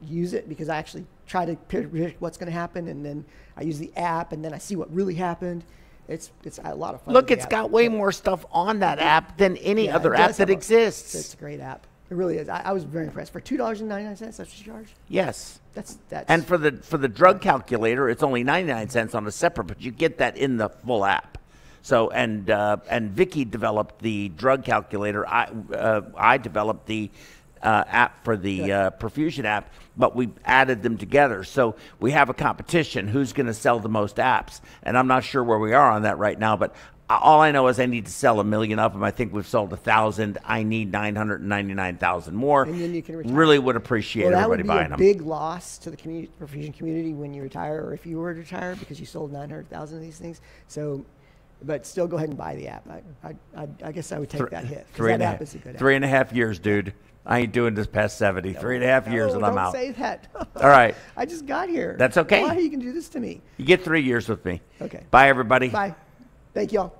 use it because I actually try to predict what's going to happen, and then I use the app, and then I see what really happened. It's it's a lot of fun.
Look, it's got way more stuff on that app than any yeah, other app that exists.
It's a great app. It really is. I, I was very impressed. For two dollars and ninety nine cents, that's what you charge.
Yes.
That's that's.
And for the for the drug calculator, it's only ninety nine cents on a separate, but you get that in the full app. So and uh, and Vicky developed the drug calculator. I uh, I developed the uh, app for the uh, perfusion app, but we added them together. So we have a competition who's going to sell the most apps. And I'm not sure where we are on that right now, but all I know is I need to sell a million of them. I think we've sold a thousand. I need 999,000 more.
And then you can retire.
Really would appreciate
well,
everybody buying
them.
That would
be a big loss to the community, perfusion community when you retire or if you were to retire because you sold 900,000 of these things. So but still go ahead and buy the app. I, I, I guess I would take that hit.
Three
that
and, app is a good three and a half years, dude. I ain't doing this past 70. No, Three and a half years and I'm out.
Don't say that.
All right.
I just got here.
That's okay.
Why you can do this to me?
You get three years with me.
Okay.
Bye, everybody.
Bye. Thank y'all.